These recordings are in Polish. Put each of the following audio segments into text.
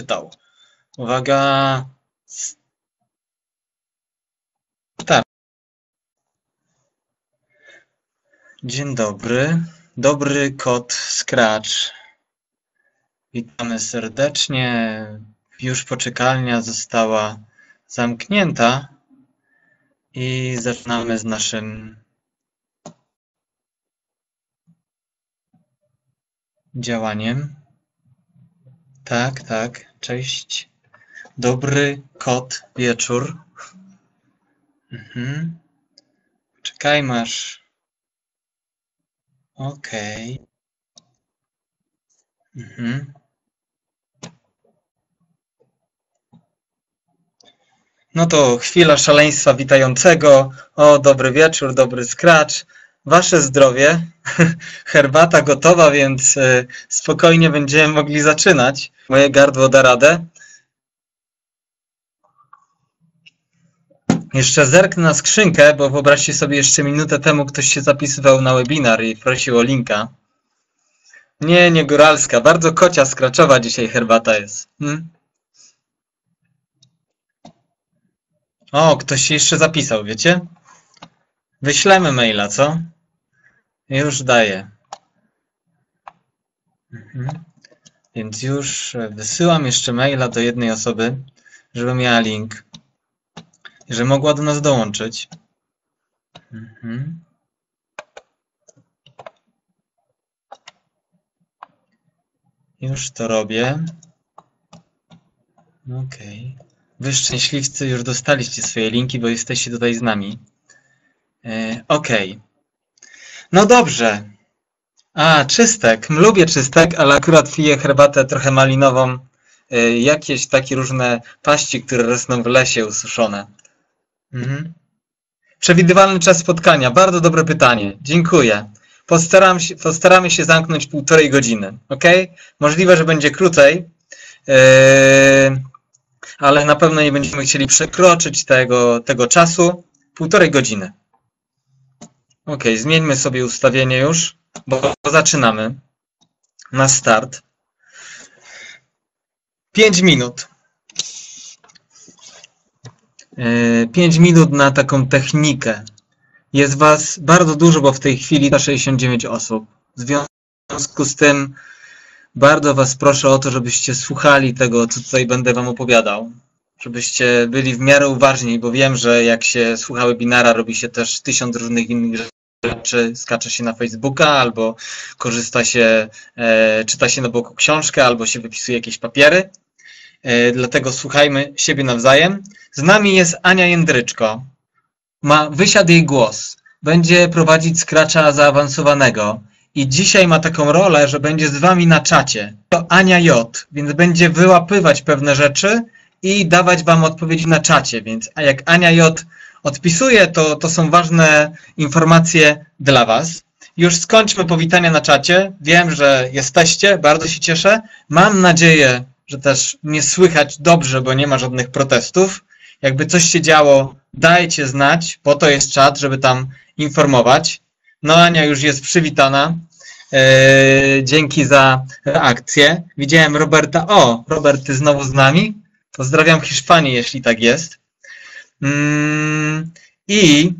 czytał. Uwaga. Tak. Dzień dobry. Dobry kot Scratch. Witamy serdecznie. Już poczekalnia została zamknięta i zaczynamy z naszym działaniem. Tak, tak. Cześć. Dobry kot wieczór. Mhm. Czekaj, masz. Okej. Mhm. No to chwila szaleństwa witającego. O, dobry wieczór, dobry scratch. Wasze zdrowie. Herbata gotowa, więc y, spokojnie będziemy mogli zaczynać. Moje gardło da radę. Jeszcze zerknę na skrzynkę, bo wyobraźcie sobie, jeszcze minutę temu ktoś się zapisywał na webinar i prosił o linka. Nie, nie góralska. Bardzo kocia, skraczowa dzisiaj herbata jest. Hmm? O, ktoś się jeszcze zapisał, wiecie? Wyślemy maila, co? Już daję. Mhm. Więc już wysyłam jeszcze maila do jednej osoby, żeby miała link, że mogła do nas dołączyć. Mhm. Już to robię. Okej. Okay. Wy szczęśliwcy już dostaliście swoje linki, bo jesteście tutaj z nami. E, Okej. Okay. No dobrze. A, czystek. Lubię czystek, ale akurat piję herbatę trochę malinową. E, jakieś takie różne paści, które rosną w lesie ususzone. Mhm. Przewidywalny czas spotkania. Bardzo dobre pytanie. Dziękuję. Postaram się, postaramy się zamknąć półtorej godziny. Ok? Możliwe, że będzie krócej. Yy ale na pewno nie będziemy chcieli przekroczyć tego, tego czasu. Półtorej godziny. Ok, zmieńmy sobie ustawienie już, bo zaczynamy. Na start. 5 minut. 5 e, minut na taką technikę. Jest Was bardzo dużo, bo w tej chwili 69 osób. W związku z tym bardzo Was proszę o to, żebyście słuchali tego, co tutaj będę Wam opowiadał. Żebyście byli w miarę uważni, bo wiem, że jak się słucha webinara, robi się też tysiąc różnych innych rzeczy. Skacze się na Facebooka, albo korzysta się, e, czyta się na boku książkę, albo się wypisuje jakieś papiery. E, dlatego słuchajmy siebie nawzajem. Z nami jest Ania Jędryczko. Ma wysiadł jej głos. Będzie prowadzić skracza zaawansowanego i dzisiaj ma taką rolę, że będzie z wami na czacie. To Ania J, więc będzie wyłapywać pewne rzeczy i dawać wam odpowiedzi na czacie, więc a jak Ania J odpisuje, to, to są ważne informacje dla was. Już skończmy powitania na czacie. Wiem, że jesteście, bardzo się cieszę. Mam nadzieję, że też mnie słychać dobrze, bo nie ma żadnych protestów. Jakby coś się działo, dajcie znać, po to jest czat, żeby tam informować. No Ania już jest przywitana. Eee, dzięki za reakcję. Widziałem Roberta. O, Robert, ty znowu z nami? Pozdrawiam Hiszpanię, jeśli tak jest. Mm, I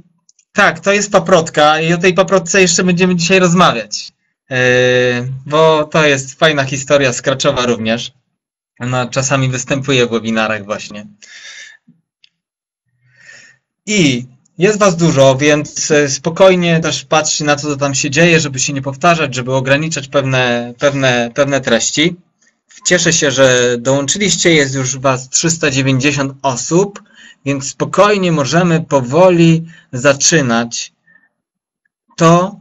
tak, to jest paprotka i o tej paprotce jeszcze będziemy dzisiaj rozmawiać. Eee, bo to jest fajna historia skraczowa również. Ona czasami występuje w webinarach właśnie. I jest Was dużo, więc e, spokojnie też patrzcie na to, co tam się dzieje, żeby się nie powtarzać, żeby ograniczać pewne, pewne, pewne treści. Cieszę się, że dołączyliście, jest już Was 390 osób, więc spokojnie możemy powoli zaczynać to,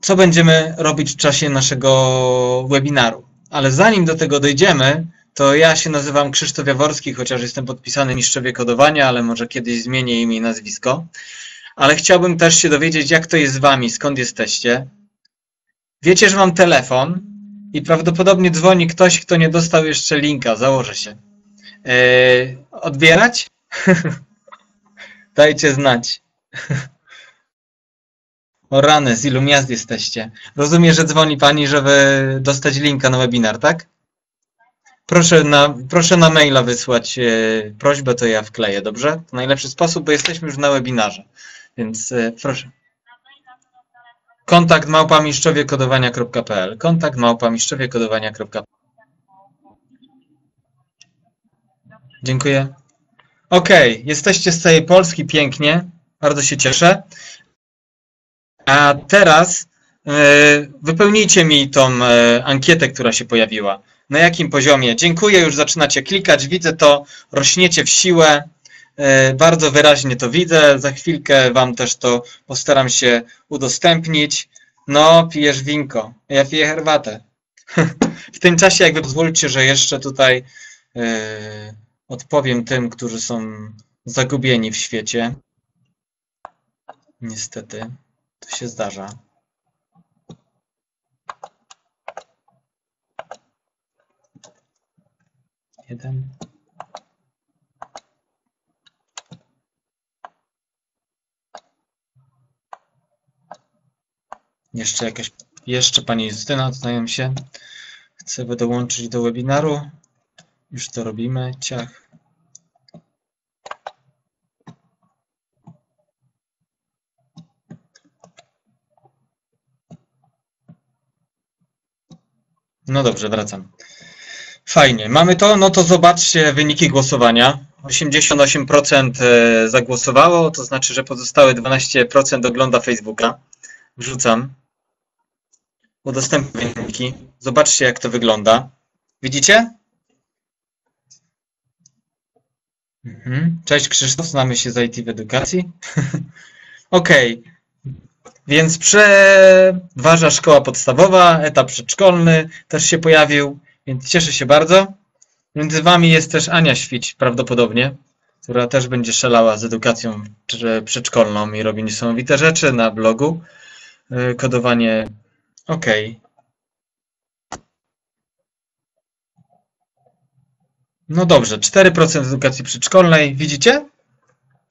co będziemy robić w czasie naszego webinaru. Ale zanim do tego dojdziemy, to ja się nazywam Krzysztof Jaworski, chociaż jestem podpisany mistrzowie kodowania, ale może kiedyś zmienię imię i nazwisko. Ale chciałbym też się dowiedzieć, jak to jest z wami, skąd jesteście. Wiecie, że mam telefon i prawdopodobnie dzwoni ktoś, kto nie dostał jeszcze linka, założę się. Eee, odbierać? Dajcie znać. o rany, z ilu miast jesteście? Rozumiem, że dzwoni pani, żeby dostać linka na webinar, tak? Proszę na, proszę na maila wysłać e, prośbę, to ja wkleję, dobrze? To najlepszy sposób, bo jesteśmy już na webinarze, więc e, proszę. Kontakt małpamiszczowiekodowania.pl Kontakt małpamiszczowiekodowania.pl Dziękuję. Okej, jesteście z całej Polski, pięknie, bardzo się cieszę. A teraz e, wypełnijcie mi tą e, ankietę, która się pojawiła. Na jakim poziomie? Dziękuję, już zaczynacie klikać, widzę to, rośniecie w siłę. E, Bardzo wyraźnie to widzę. Za chwilkę Wam też to postaram się udostępnić. No, pijesz winko. Ja piję herbatę. W tym czasie, jakby pozwólcie, że jeszcze tutaj odpowiem tym, którzy są zagubieni w świecie. Niestety, to się zdarza. Jeden. Jeszcze jakaś, jeszcze pani Justyna, znają się. Chcę dołączyć do webinaru. Już to robimy. Ciach. No dobrze, wracam. Fajnie. Mamy to? No to zobaczcie wyniki głosowania. 88% e, zagłosowało, to znaczy, że pozostałe 12% ogląda Facebooka. Wrzucam. Udostępnię wyniki. Zobaczcie, jak to wygląda. Widzicie? Mhm. Cześć Krzysztof, znamy się z IT w edukacji. OK. Więc przeważa szkoła podstawowa, etap przedszkolny też się pojawił, więc cieszę się bardzo. Między Wami jest też Ania Świć prawdopodobnie, która też będzie szalała z edukacją przedszkolną i robi niesamowite rzeczy na blogu. Y, Kodowanie OK. No dobrze, 4% edukacji przedszkolnej. Widzicie?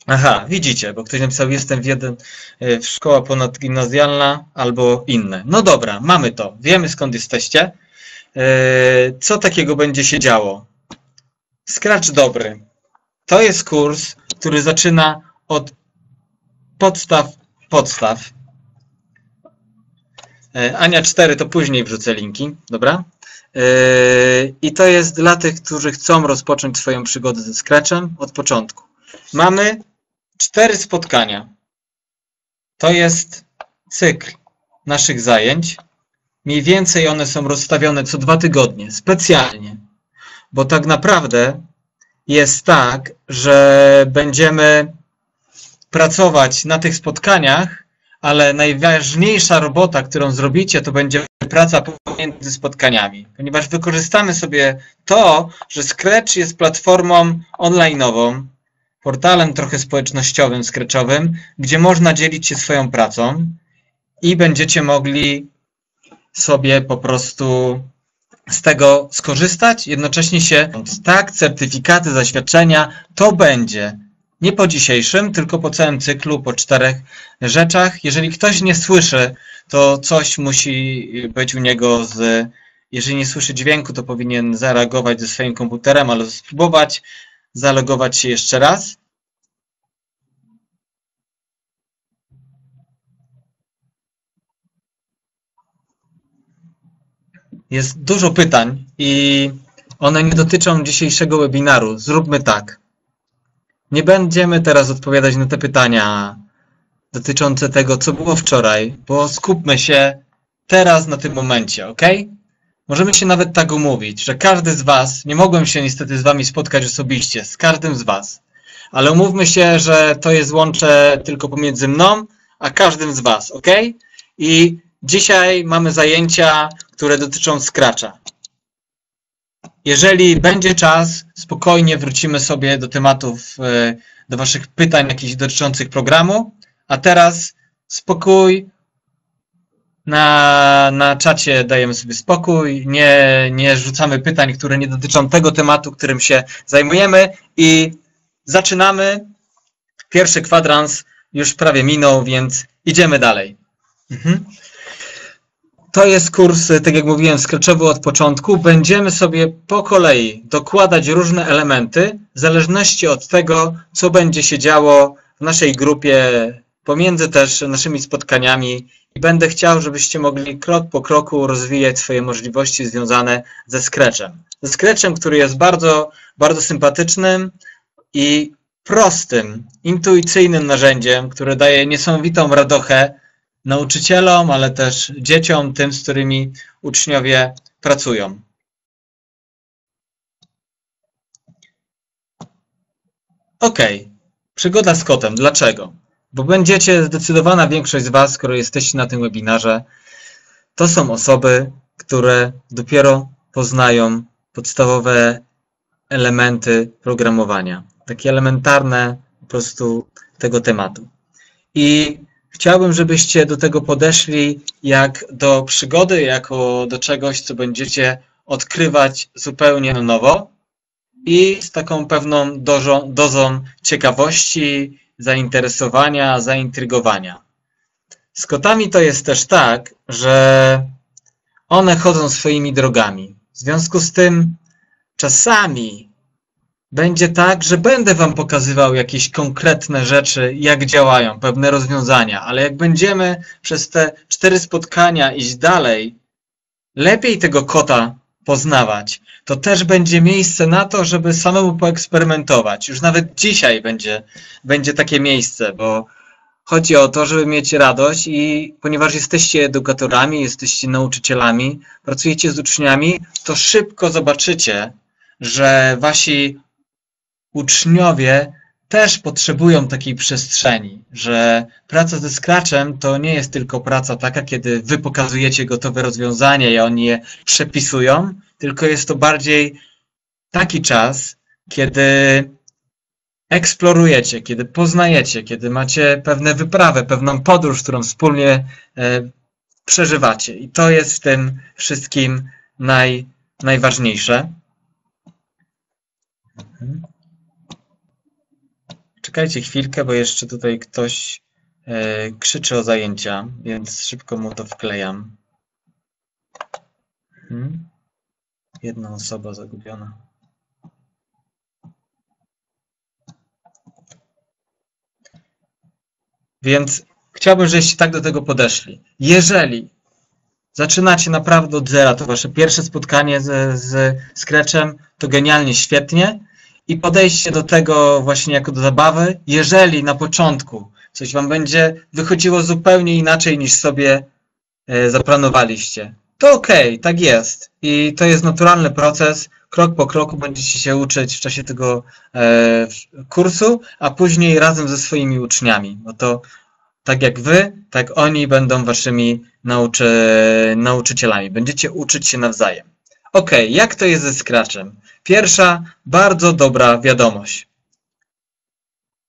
Aha, widzicie, bo ktoś napisał, jestem w jeden, y, w szkoła ponadgimnazjalna albo inne. No dobra, mamy to. Wiemy skąd jesteście. Y, Co takiego będzie się działo? Scratch dobry. To jest kurs, który zaczyna od podstaw podstaw. Y, Ania 4 to później wrzucę linki, dobra? Y, I to jest dla tych, którzy chcą rozpocząć swoją przygodę ze Scratchem od początku. Mamy cztery spotkania. To jest cykl naszych zajęć. Mniej więcej one są rozstawione co dwa tygodnie, specjalnie, bo tak naprawdę jest tak, że będziemy pracować na tych spotkaniach, ale najważniejsza robota, którą zrobicie, to będzie praca pomiędzy spotkaniami, ponieważ wykorzystamy sobie to, że Scratch jest platformą online'ową, portalem trochę społecznościowym, scratchowym, gdzie można dzielić się swoją pracą i będziecie mogli sobie po prostu z tego skorzystać, jednocześnie się, tak, certyfikaty, zaświadczenia, to będzie nie po dzisiejszym, tylko po całym cyklu, po czterech rzeczach. Jeżeli ktoś nie słyszy, to coś musi być u niego z. Jeżeli nie słyszy dźwięku, to powinien zareagować ze swoim komputerem, albo spróbować zalogować się jeszcze raz. Jest dużo pytań i one nie dotyczą dzisiejszego webinaru. Zróbmy tak. Nie będziemy teraz odpowiadać na te pytania dotyczące tego, co było wczoraj, bo skupmy się teraz na tym momencie, ok? Możemy się nawet tak umówić, że każdy z Was, nie mogłem się niestety z Wami spotkać osobiście, z każdym z Was, ale umówmy się, że to jest łącze tylko pomiędzy mną, a każdym z Was, ok? I dzisiaj mamy zajęcia, które dotyczą Scratcha. Jeżeli będzie czas, spokojnie wrócimy sobie do tematów, e, do Waszych pytań jakichś dotyczących programu. A teraz spokój. Na, na czacie dajemy sobie spokój, nie, nie rzucamy pytań, które nie dotyczą tego tematu, którym się zajmujemy i zaczynamy. Pierwszy kwadrans już prawie minął, więc idziemy dalej. Mhm. To jest kurs, tak jak mówiłem, skreczowy od początku. Będziemy sobie po kolei dokładać różne elementy w zależności od tego, co będzie się działo w naszej grupie, pomiędzy też naszymi spotkaniami i będę chciał, żebyście mogli krok po kroku rozwijać swoje możliwości związane ze Scratchem. Ze Scratchem, który jest bardzo, bardzo sympatycznym i prostym, intuicyjnym narzędziem, które daje niesamowitą radochę nauczycielom, ale też dzieciom, tym, z którymi uczniowie pracują. Ok, przygoda z kotem. Dlaczego? Bo będziecie, zdecydowana większość z Was, skoro jesteście na tym webinarze, to są osoby, które dopiero poznają podstawowe elementy programowania. Takie elementarne po prostu tego tematu. I chciałbym, żebyście do tego podeszli jak do przygody, jako do czegoś, co będziecie odkrywać zupełnie nowo i z taką pewną dozą, dozą ciekawości, zainteresowania, zaintrygowania. Z kotami to jest też tak, że one chodzą swoimi drogami. W związku z tym czasami będzie tak, że będę Wam pokazywał jakieś konkretne rzeczy, jak działają, pewne rozwiązania, ale jak będziemy przez te cztery spotkania iść dalej, lepiej tego kota poznawać, to też będzie miejsce na to, żeby samemu poeksperymentować. Już nawet dzisiaj będzie, będzie takie miejsce, bo chodzi o to, żeby mieć radość i ponieważ jesteście edukatorami, jesteście nauczycielami, pracujecie z uczniami, to szybko zobaczycie, że wasi uczniowie też potrzebują takiej przestrzeni, że praca ze Scratchem to nie jest tylko praca taka, kiedy wy pokazujecie gotowe rozwiązania i oni je przepisują, tylko jest to bardziej taki czas, kiedy eksplorujecie, kiedy poznajecie, kiedy macie pewne wyprawę, pewną podróż, którą wspólnie e, przeżywacie. I to jest w tym wszystkim naj, najważniejsze. Mhm. Czekajcie chwilkę, bo jeszcze tutaj ktoś e, krzyczy o zajęcia, więc szybko mu to wklejam. Hmm. Jedna osoba zagubiona. Więc chciałbym, żebyście tak do tego podeszli. Jeżeli zaczynacie naprawdę od zera, to wasze pierwsze spotkanie z, z Scratchem, to genialnie, świetnie i podejście do tego właśnie jako do zabawy, jeżeli na początku coś Wam będzie wychodziło zupełnie inaczej niż sobie e, zaplanowaliście, to okej, okay, tak jest. I to jest naturalny proces. Krok po kroku będziecie się uczyć w czasie tego e, kursu, a później razem ze swoimi uczniami. Bo to tak jak Wy, tak oni będą Waszymi nauczy, nauczycielami. Będziecie uczyć się nawzajem. Ok, jak to jest ze Scratchem? Pierwsza, bardzo dobra wiadomość.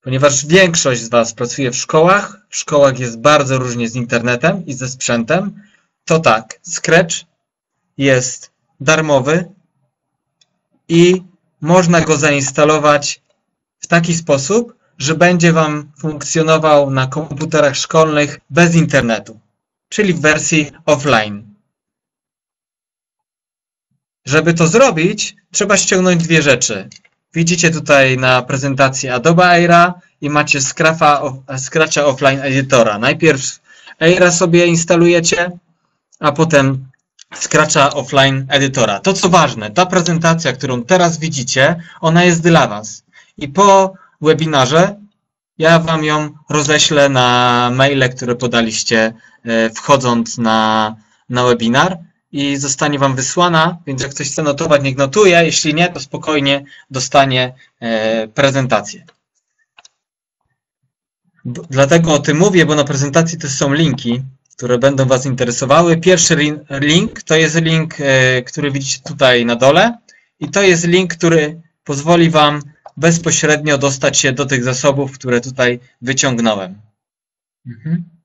Ponieważ większość z Was pracuje w szkołach, w szkołach jest bardzo różnie z internetem i ze sprzętem, to tak, Scratch jest darmowy i można go zainstalować w taki sposób, że będzie Wam funkcjonował na komputerach szkolnych bez internetu, czyli w wersji offline. Żeby to zrobić, trzeba ściągnąć dwie rzeczy. Widzicie tutaj na prezentacji Adobe Aira i macie Scratcha Offline Editora. Najpierw Aira sobie instalujecie, a potem Scratcha Offline Editora. To co ważne, ta prezentacja, którą teraz widzicie, ona jest dla Was. I po webinarze ja Wam ją roześlę na maile, które podaliście e, wchodząc na, na webinar i zostanie Wam wysłana, więc jak ktoś chce notować, niech notuje, jeśli nie, to spokojnie dostanie e, prezentację. Dlatego o tym mówię, bo na prezentacji też są linki, które będą Was interesowały. Pierwszy link to jest link, e, który widzicie tutaj na dole i to jest link, który pozwoli Wam bezpośrednio dostać się do tych zasobów, które tutaj wyciągnąłem. Mhm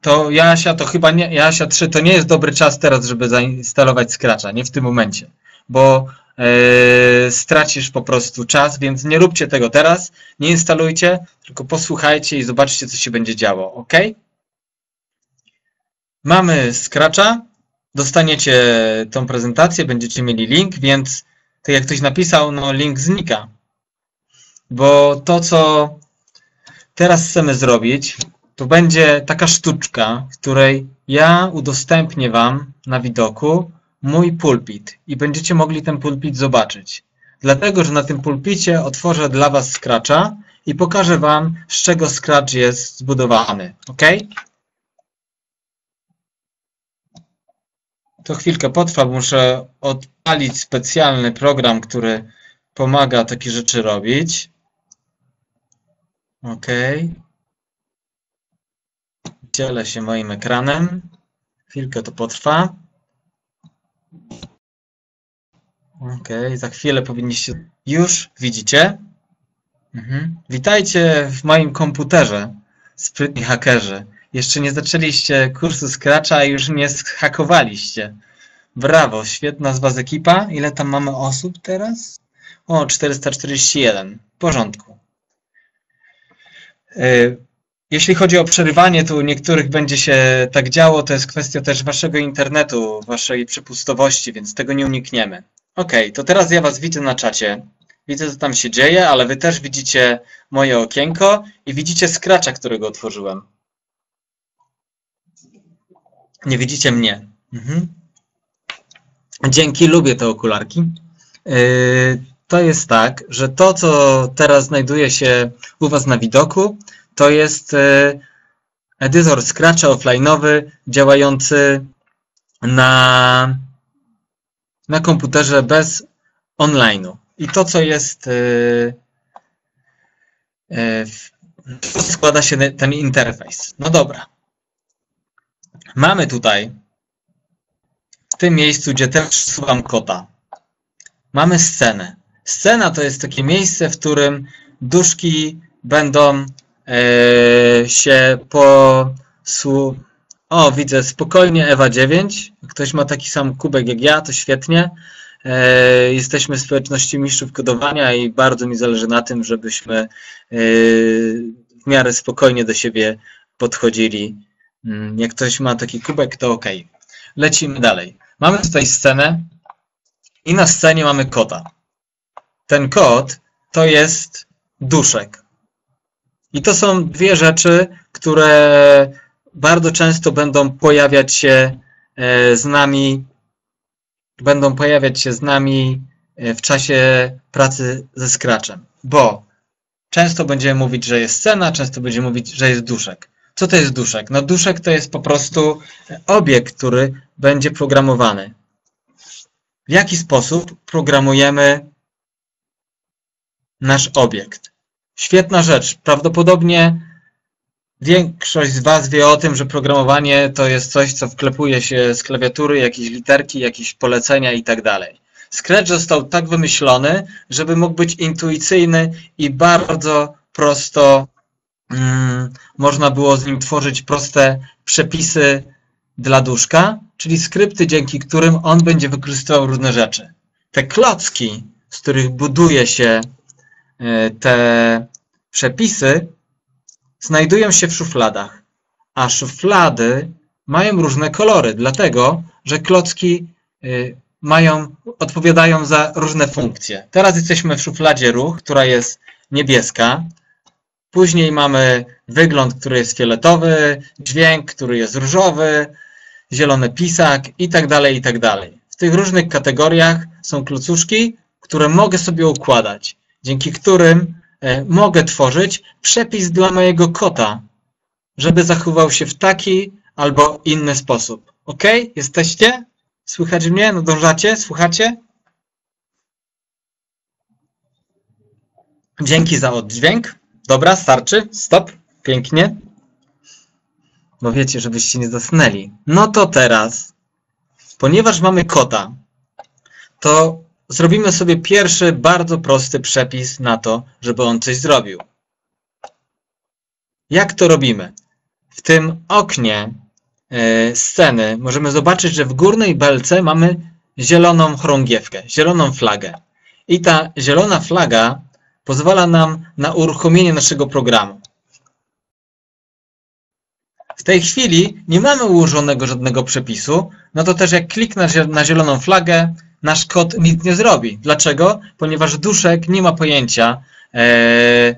to Jasia to chyba nie, Jasia 3 to nie jest dobry czas teraz, żeby zainstalować Scratcha, nie w tym momencie, bo yy, stracisz po prostu czas, więc nie róbcie tego teraz, nie instalujcie, tylko posłuchajcie i zobaczcie, co się będzie działo, ok? mamy Scratcha, dostaniecie tą prezentację, będziecie mieli link, więc tak jak ktoś napisał, no link znika. Bo to, co teraz chcemy zrobić, to będzie taka sztuczka, w której ja udostępnię Wam na widoku mój pulpit i będziecie mogli ten pulpit zobaczyć. Dlatego, że na tym pulpicie otworzę dla Was Scratcha i pokażę Wam, z czego Scratch jest zbudowany. OK? To chwilkę potrwa, muszę odpalić specjalny program, który pomaga takie rzeczy robić. OK. Dzielę się moim ekranem. Chwilkę to potrwa. OK, za chwilę powinniście. Już widzicie? Mhm. Witajcie w moim komputerze, sprytni hakerzy. Jeszcze nie zaczęliście kursu Scratcha, a już mnie zhakowaliście. Brawo, świetna z Was ekipa. Ile tam mamy osób teraz? O, 441. W porządku. Y, jeśli chodzi o przerywanie, to u niektórych będzie się tak działo, to jest kwestia też Waszego internetu, Waszej przepustowości, więc tego nie unikniemy. Ok, to teraz ja Was widzę na czacie. Widzę, co tam się dzieje, ale Wy też widzicie moje okienko i widzicie Scratcha, którego otworzyłem. Nie widzicie mnie. Mhm. Dzięki, lubię te okularki. Yy, to jest tak, że to, co teraz znajduje się u Was na widoku, to jest yy, edytor Scratcha offline'owy działający na, na komputerze bez online'u. I to, co jest, yy, to składa się ten interfejs. No dobra. Mamy tutaj, w tym miejscu, gdzie teraz słucham kota, mamy scenę. Scena to jest takie miejsce, w którym duszki będą e, się po... O, widzę, spokojnie Ewa 9. Ktoś ma taki sam kubek jak ja, to świetnie. E, jesteśmy społeczności mistrzów kodowania i bardzo mi zależy na tym, żebyśmy e, w miarę spokojnie do siebie podchodzili Mm, jak ktoś ma taki kubek, to ok. Lecimy dalej. Mamy tutaj scenę i na scenie mamy kota. Ten kot to jest duszek. I to są dwie rzeczy, które bardzo często będą pojawiać się e, z nami, będą pojawiać się z nami e, w czasie pracy ze Scratchem. Bo często będziemy mówić, że jest scena, często będziemy mówić, że jest duszek. Co to jest duszek? No duszek to jest po prostu obiekt, który będzie programowany. W jaki sposób programujemy nasz obiekt? Świetna rzecz. Prawdopodobnie większość z Was wie o tym, że programowanie to jest coś, co wklepuje się z klawiatury, jakieś literki, jakieś polecenia i tak dalej. Scratch został tak wymyślony, żeby mógł być intuicyjny i bardzo prosto Mm, można było z nim tworzyć proste przepisy dla duszka, czyli skrypty, dzięki którym on będzie wykorzystywał różne rzeczy. Te klocki, z których buduje się te przepisy, znajdują się w szufladach, a szuflady mają różne kolory, dlatego że klocki e, mają, odpowiadają za różne funkcje. Teraz jesteśmy w szufladzie ruch, która jest niebieska, Później mamy wygląd, który jest fioletowy, dźwięk, który jest różowy, zielony pisak i tak dalej, i tak dalej. W tych różnych kategoriach są klocuszki, które mogę sobie układać, dzięki którym e, mogę tworzyć przepis dla mojego kota, żeby zachował się w taki albo inny sposób. Ok? Jesteście? Słychać mnie? Nadążacie? Słuchacie? Dzięki za oddźwięk. Dobra, starczy. Stop. Pięknie. Bo wiecie, żebyście nie zasnęli. No to teraz, ponieważ mamy kota, to zrobimy sobie pierwszy bardzo prosty przepis na to, żeby on coś zrobił. Jak to robimy? W tym oknie e, sceny możemy zobaczyć, że w górnej belce mamy zieloną chorągiewkę, zieloną flagę. I ta zielona flaga pozwala nam na uruchomienie naszego programu. W tej chwili nie mamy ułożonego żadnego przepisu, no to też jak kliknę na zieloną flagę, nasz kod nic nie zrobi. Dlaczego? Ponieważ duszek nie ma pojęcia, e,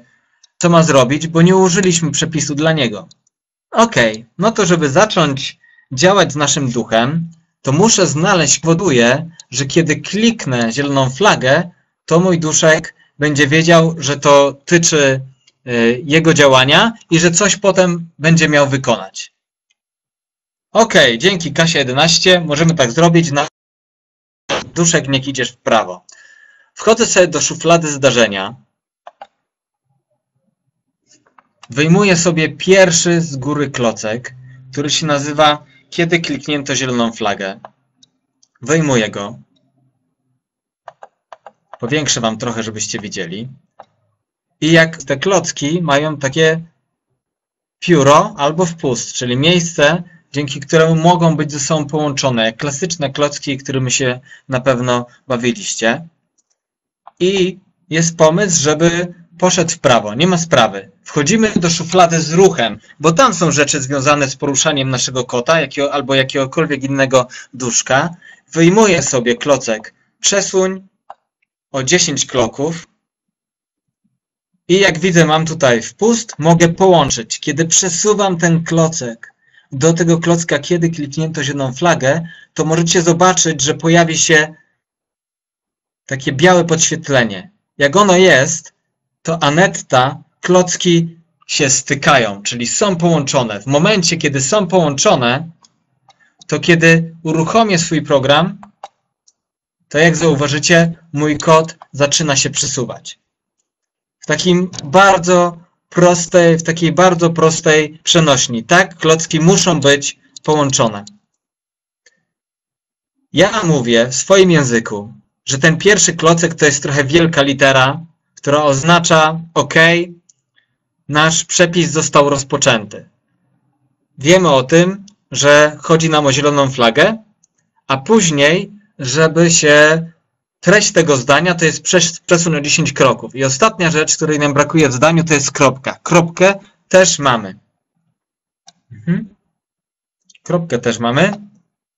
co ma zrobić, bo nie użyliśmy przepisu dla niego. Ok, no to żeby zacząć działać z naszym duchem, to muszę znaleźć, powoduje, że kiedy kliknę zieloną flagę, to mój duszek będzie wiedział, że to tyczy y, jego działania i że coś potem będzie miał wykonać. Ok, dzięki Kasie 11 możemy tak zrobić. Duszek niech idziesz w prawo. Wchodzę sobie do szuflady zdarzenia. Wyjmuję sobie pierwszy z góry klocek, który się nazywa Kiedy kliknięto zieloną flagę. Wyjmuję go. Powiększę Wam trochę, żebyście widzieli. I jak te klocki mają takie pióro albo wpust, czyli miejsce, dzięki któremu mogą być ze sobą połączone, jak klasyczne klocki, którymi się na pewno bawiliście. I jest pomysł, żeby poszedł w prawo, nie ma sprawy. Wchodzimy do szuflady z ruchem, bo tam są rzeczy związane z poruszaniem naszego kota jakiego, albo jakiegokolwiek innego duszka. Wyjmuję sobie klocek, przesuń o 10 kloków i jak widzę mam tutaj wpust, mogę połączyć. Kiedy przesuwam ten klocek do tego klocka, kiedy kliknięto zieloną flagę, to możecie zobaczyć, że pojawi się takie białe podświetlenie. Jak ono jest, to Anetta, klocki się stykają, czyli są połączone. W momencie, kiedy są połączone, to kiedy uruchomię swój program, to jak zauważycie, mój kod zaczyna się przesuwać. W takim bardzo prostej, w takiej bardzo prostej przenośni. Tak, klocki muszą być połączone. Ja mówię w swoim języku, że ten pierwszy klocek to jest trochę wielka litera, która oznacza OK, nasz przepis został rozpoczęty. Wiemy o tym, że chodzi nam o zieloną flagę, a później, żeby się treść tego zdania, to jest przesun o 10 kroków. I ostatnia rzecz, której nam brakuje w zdaniu, to jest kropka. Kropkę też mamy. Mhm. Kropkę też mamy.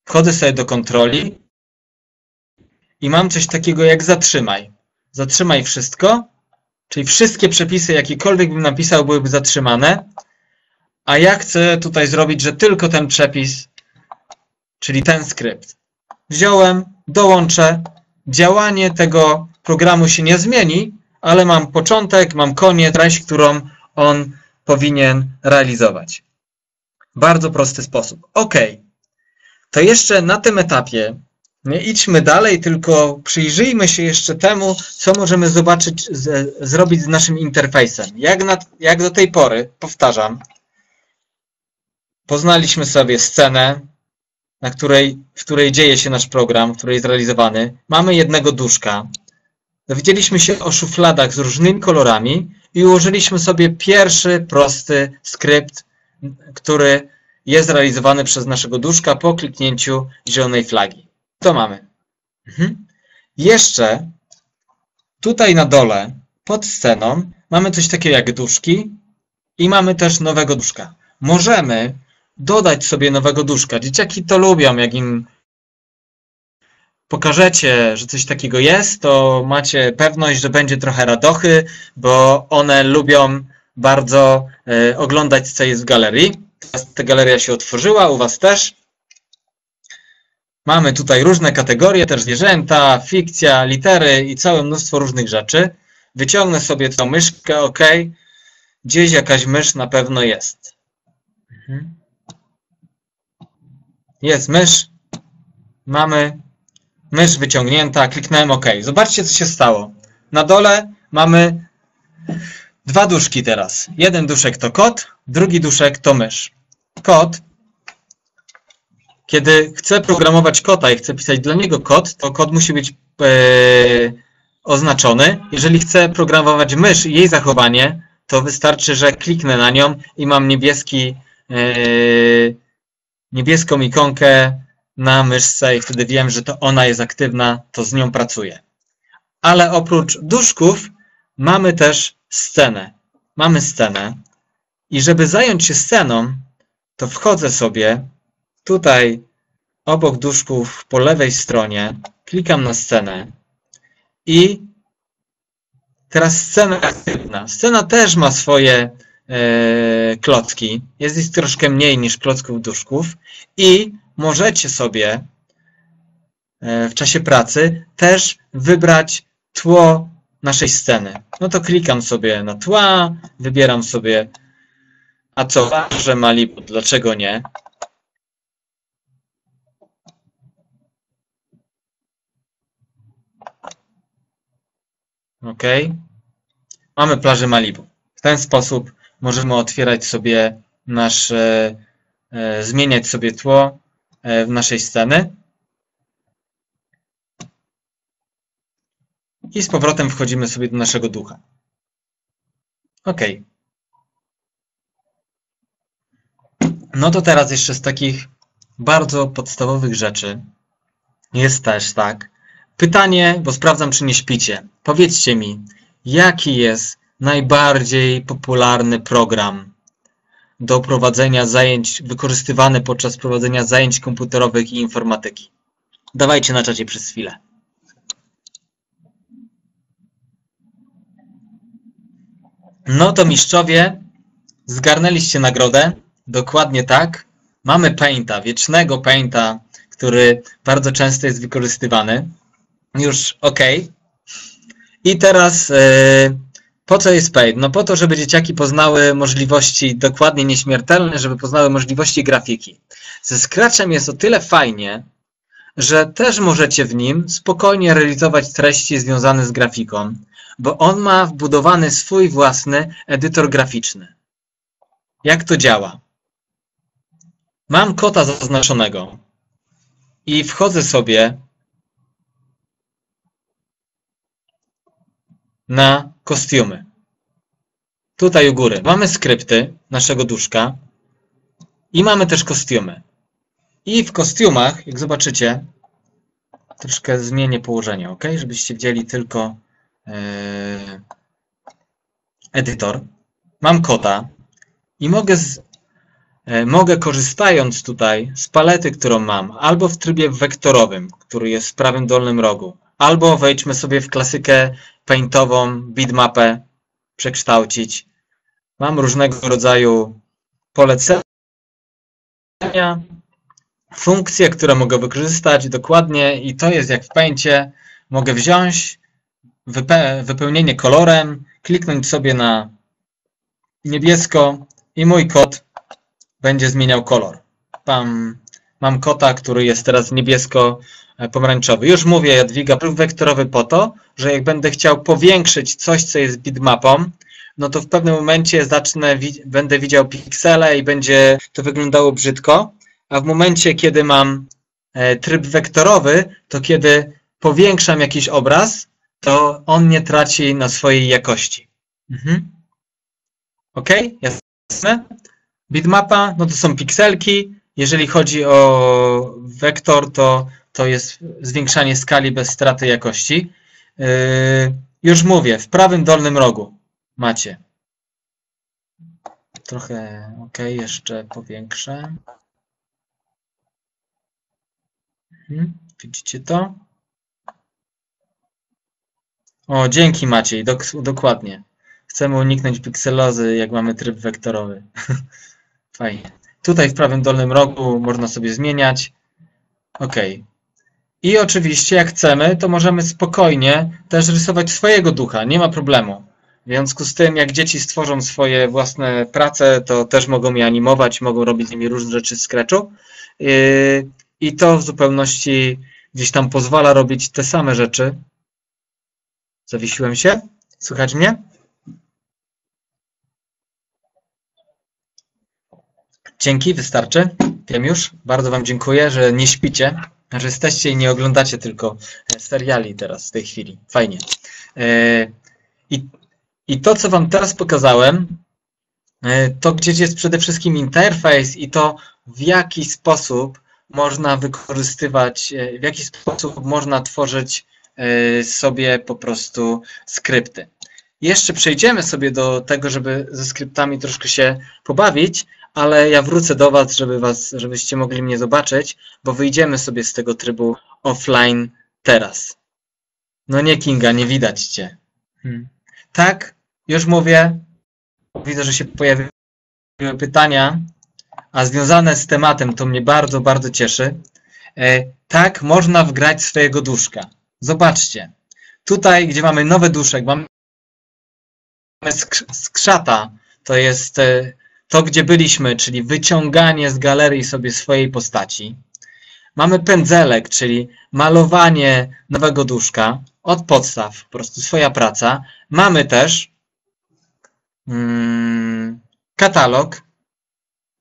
Wchodzę sobie do kontroli i mam coś takiego jak zatrzymaj. Zatrzymaj wszystko Czyli wszystkie przepisy, jakiekolwiek bym napisał, byłyby zatrzymane. A ja chcę tutaj zrobić, że tylko ten przepis, czyli ten skrypt. Wziąłem, dołączę. Działanie tego programu się nie zmieni, ale mam początek, mam koniec, treść, którą on powinien realizować. Bardzo prosty sposób. OK. To jeszcze na tym etapie nie idźmy dalej, tylko przyjrzyjmy się jeszcze temu, co możemy zobaczyć, z, zrobić z naszym interfejsem. Jak, na, jak do tej pory, powtarzam, poznaliśmy sobie scenę, na której, w której dzieje się nasz program, który jest realizowany. Mamy jednego duszka. Dowiedzieliśmy się o szufladach z różnymi kolorami i ułożyliśmy sobie pierwszy prosty skrypt, który jest realizowany przez naszego duszka po kliknięciu zielonej flagi. To mamy. Mhm. Jeszcze tutaj na dole, pod sceną, mamy coś takiego jak duszki i mamy też nowego duszka. Możemy dodać sobie nowego duszka. Dzieciaki to lubią, jak im pokażecie, że coś takiego jest, to macie pewność, że będzie trochę radochy, bo one lubią bardzo y, oglądać, co jest w galerii. Teraz ta galeria się otworzyła, u Was też. Mamy tutaj różne kategorie, też zwierzęta, fikcja, litery i całe mnóstwo różnych rzeczy. Wyciągnę sobie tą myszkę, OK. Gdzieś jakaś mysz na pewno jest. Mhm. Jest mysz. Mamy mysz wyciągnięta, kliknąłem OK. Zobaczcie, co się stało. Na dole mamy dwa duszki teraz. Jeden duszek to kot, drugi duszek to mysz. Kot kiedy chcę programować kota i chcę pisać dla niego kod, to kod musi być e, oznaczony. Jeżeli chcę programować mysz i jej zachowanie, to wystarczy, że kliknę na nią i mam niebieski, e, niebieską ikonkę na myszce i wtedy wiem, że to ona jest aktywna, to z nią pracuję. Ale oprócz duszków mamy też scenę. Mamy scenę i żeby zająć się sceną, to wchodzę sobie tutaj obok duszków po lewej stronie, klikam na scenę i teraz scena aktywna. Scena też ma swoje klocki. Jest ich troszkę mniej niż klocków duszków i możecie sobie e, w czasie pracy też wybrać tło naszej sceny. No to klikam sobie na tła, wybieram sobie a co, że Malibu, dlaczego nie? Ok. Mamy plażę Malibu. W ten sposób możemy otwierać sobie nasze, e, zmieniać sobie tło e, w naszej sceny. I z powrotem wchodzimy sobie do naszego ducha. Ok. No to teraz jeszcze z takich bardzo podstawowych rzeczy jest też tak. Pytanie, bo sprawdzam, czy nie śpicie. Powiedzcie mi, jaki jest najbardziej popularny program do prowadzenia zajęć, wykorzystywany podczas prowadzenia zajęć komputerowych i informatyki? Dawajcie na czacie przez chwilę. No to mistrzowie, zgarnęliście nagrodę. Dokładnie tak. Mamy Painta, wiecznego Painta, który bardzo często jest wykorzystywany. Już ok. I teraz yy, po co jest Paint? No po to, żeby dzieciaki poznały możliwości dokładnie nieśmiertelne, żeby poznały możliwości grafiki. Ze Scratchem jest o tyle fajnie, że też możecie w nim spokojnie realizować treści związane z grafiką, bo on ma wbudowany swój własny edytor graficzny. Jak to działa? Mam kota zaznaczonego i wchodzę sobie na kostiumy. Tutaj u góry mamy skrypty naszego duszka i mamy też kostiumy. I w kostiumach, jak zobaczycie, troszkę zmienię położenie, ok? Żebyście widzieli tylko yy, edytor. Mam kota i mogę z, E, mogę korzystając tutaj z palety, którą mam, albo w trybie wektorowym, który jest w prawym dolnym rogu, albo wejdźmy sobie w klasykę paintową, bitmapę, przekształcić. Mam różnego rodzaju polecenia, funkcje, które mogę wykorzystać dokładnie i to jest jak w Paincie. Mogę wziąć wypełnienie kolorem, kliknąć sobie na niebiesko i mój kod będzie zmieniał kolor. Mam, kota, który jest teraz niebiesko-pomarańczowy. Już mówię, Jadwiga, próg wektorowy po to, że jak będę chciał powiększyć coś, co jest bitmapą, no to w pewnym momencie zacznę, będę widział piksele i będzie to wyglądało brzydko, a w momencie, kiedy mam e, tryb wektorowy, to kiedy powiększam jakiś obraz, to on nie traci na swojej jakości. Mhm. Ok? Jasne? Bitmapa, no to są pikselki. Jeżeli chodzi o wektor, to, to jest zwiększanie skali bez straty jakości. Yy, już mówię, w prawym dolnym rogu macie. Trochę, ok, jeszcze powiększę. Mhm, widzicie to? O, dzięki Maciej, dok dokładnie. Chcemy uniknąć pikselozy, jak mamy tryb wektorowy. Fajnie. Tutaj w prawym dolnym rogu można sobie zmieniać. OK. I oczywiście, jak chcemy, to możemy spokojnie też rysować swojego ducha, nie ma problemu. W związku z tym, jak dzieci stworzą swoje własne prace, to też mogą je animować, mogą robić z nimi różne rzeczy w Scratchu. Yy, I to w zupełności gdzieś tam pozwala robić te same rzeczy. Zawiesiłem się? Słychać mnie? Dzięki, wystarczy. Wiem już. Bardzo Wam dziękuję, że nie śpicie, że jesteście i nie oglądacie tylko e, seriali teraz w tej chwili. Fajnie. E, I, i to, co Wam teraz pokazałem, e, to gdzieś jest przede wszystkim interfejs i to, w jaki sposób można wykorzystywać, w jaki sposób można tworzyć sobie po prostu skrypty. Jeszcze przejdziemy sobie do tego, żeby ze skryptami troszkę się pobawić, ale ja wrócę do Was, żeby was, żebyście mogli mnie zobaczyć, bo wyjdziemy sobie z tego trybu offline teraz. No nie Kinga, nie widać Cię. Hmm. Tak, już mówię. Widzę, że się pojawiły pytania, a związane z tematem to mnie bardzo, bardzo cieszy. E, tak, można wgrać swojego duszka. Zobaczcie. Tutaj, gdzie mamy nowy duszek, mamy skrzata, to jest e, to, gdzie byliśmy, czyli wyciąganie z galerii sobie swojej postaci. Mamy pędzelek, czyli malowanie nowego duszka od podstaw, po prostu swoja praca. Mamy też mm, katalog,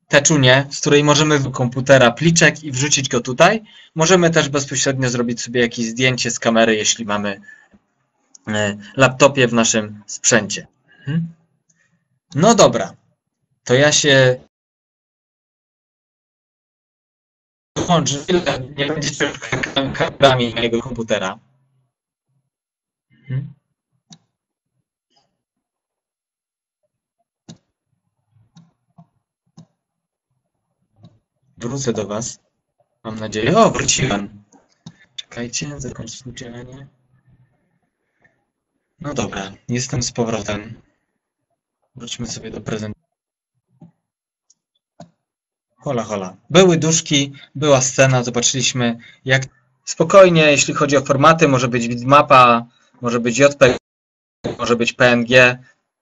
teczunię, z której możemy w komputera pliczek i wrzucić go tutaj. Możemy też bezpośrednio zrobić sobie jakieś zdjęcie z kamery, jeśli mamy e, laptopie w naszym sprzęcie. Mhm. No dobra, to ja się włączę, nie będziecie kamerami mojego komputera. Mhm. Wrócę do Was. Mam nadzieję. O, wróciłem. Czekajcie, zakończę udzielenie. No dobra, jestem z powrotem. Wróćmy sobie do prezentu. Hola, hola. Były duszki, była scena, zobaczyliśmy jak spokojnie, jeśli chodzi o formaty, może być bitmapa, może być JPEG, może być PNG.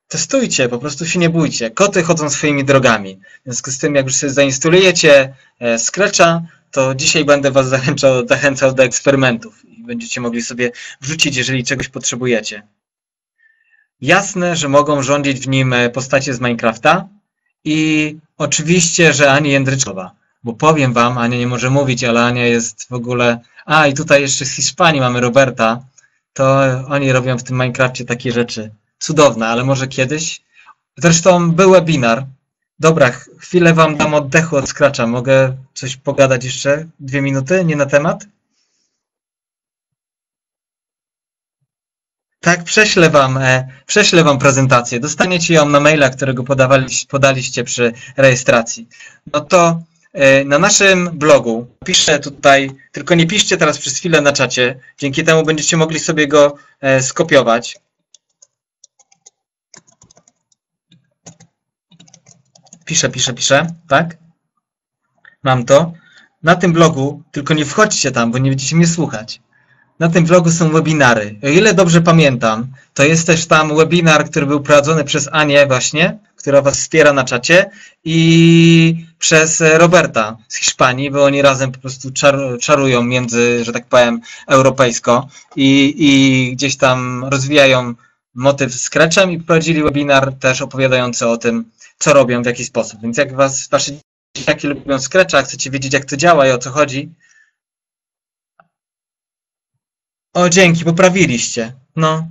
Testujcie, po prostu się nie bójcie. Koty chodzą swoimi drogami. W związku z tym, jak już sobie zainstalujecie e, Scratcha, to dzisiaj będę Was zachęcał, zachęcał do eksperymentów i będziecie mogli sobie wrzucić, jeżeli czegoś potrzebujecie. Jasne, że mogą rządzić w nim e, postacie z Minecrafta i oczywiście, że Ania Jędryczkowa, bo powiem Wam, Ania nie może mówić, ale Ania jest w ogóle... A, i tutaj jeszcze z Hiszpanii mamy Roberta, to oni robią w tym Minecrafcie takie rzeczy. Cudowne, ale może kiedyś? Zresztą był webinar. Dobra, chwilę Wam dam oddechu od Scratcha. Mogę coś pogadać jeszcze? Dwie minuty? Nie na temat? Tak, prześlę wam, e, prześlę wam prezentację. Dostaniecie ją na maila, którego podaliście przy rejestracji. No to e, na naszym blogu piszę tutaj, tylko nie piszcie teraz przez chwilę na czacie, dzięki temu będziecie mogli sobie go e, skopiować. Piszę, piszę, piszę, tak? Mam to. Na tym blogu, tylko nie wchodźcie tam, bo nie będziecie mnie słuchać na tym vlogu są webinary. O ile dobrze pamiętam, to jest też tam webinar, który był prowadzony przez Anię właśnie, która Was wspiera na czacie i przez Roberta z Hiszpanii, bo oni razem po prostu czar, czarują między, że tak powiem, europejsko i, i gdzieś tam rozwijają motyw Scratchem i prowadzili webinar też opowiadający o tym, co robią, w jaki sposób. Więc jak was, wasze dzieciaki lubią Scratcha, chcecie wiedzieć, jak to działa i o co chodzi, o, dzięki, poprawiliście. No.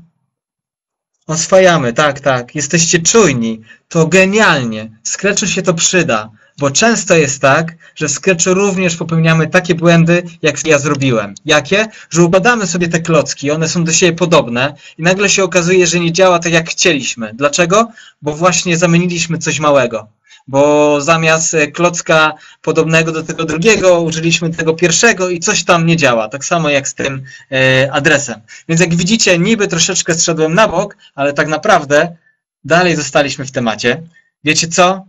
Oswajamy, tak, tak. Jesteście czujni. To genialnie. Scratchu się to przyda, bo często jest tak, że w Scratchu również popełniamy takie błędy, jak ja zrobiłem. Jakie? Że układamy sobie te klocki, one są do siebie podobne i nagle się okazuje, że nie działa tak, jak chcieliśmy. Dlaczego? Bo właśnie zamieniliśmy coś małego bo zamiast e, klocka podobnego do tego drugiego użyliśmy tego pierwszego i coś tam nie działa. Tak samo jak z tym e, adresem. Więc jak widzicie, niby troszeczkę zszedłem na bok, ale tak naprawdę dalej zostaliśmy w temacie. Wiecie co?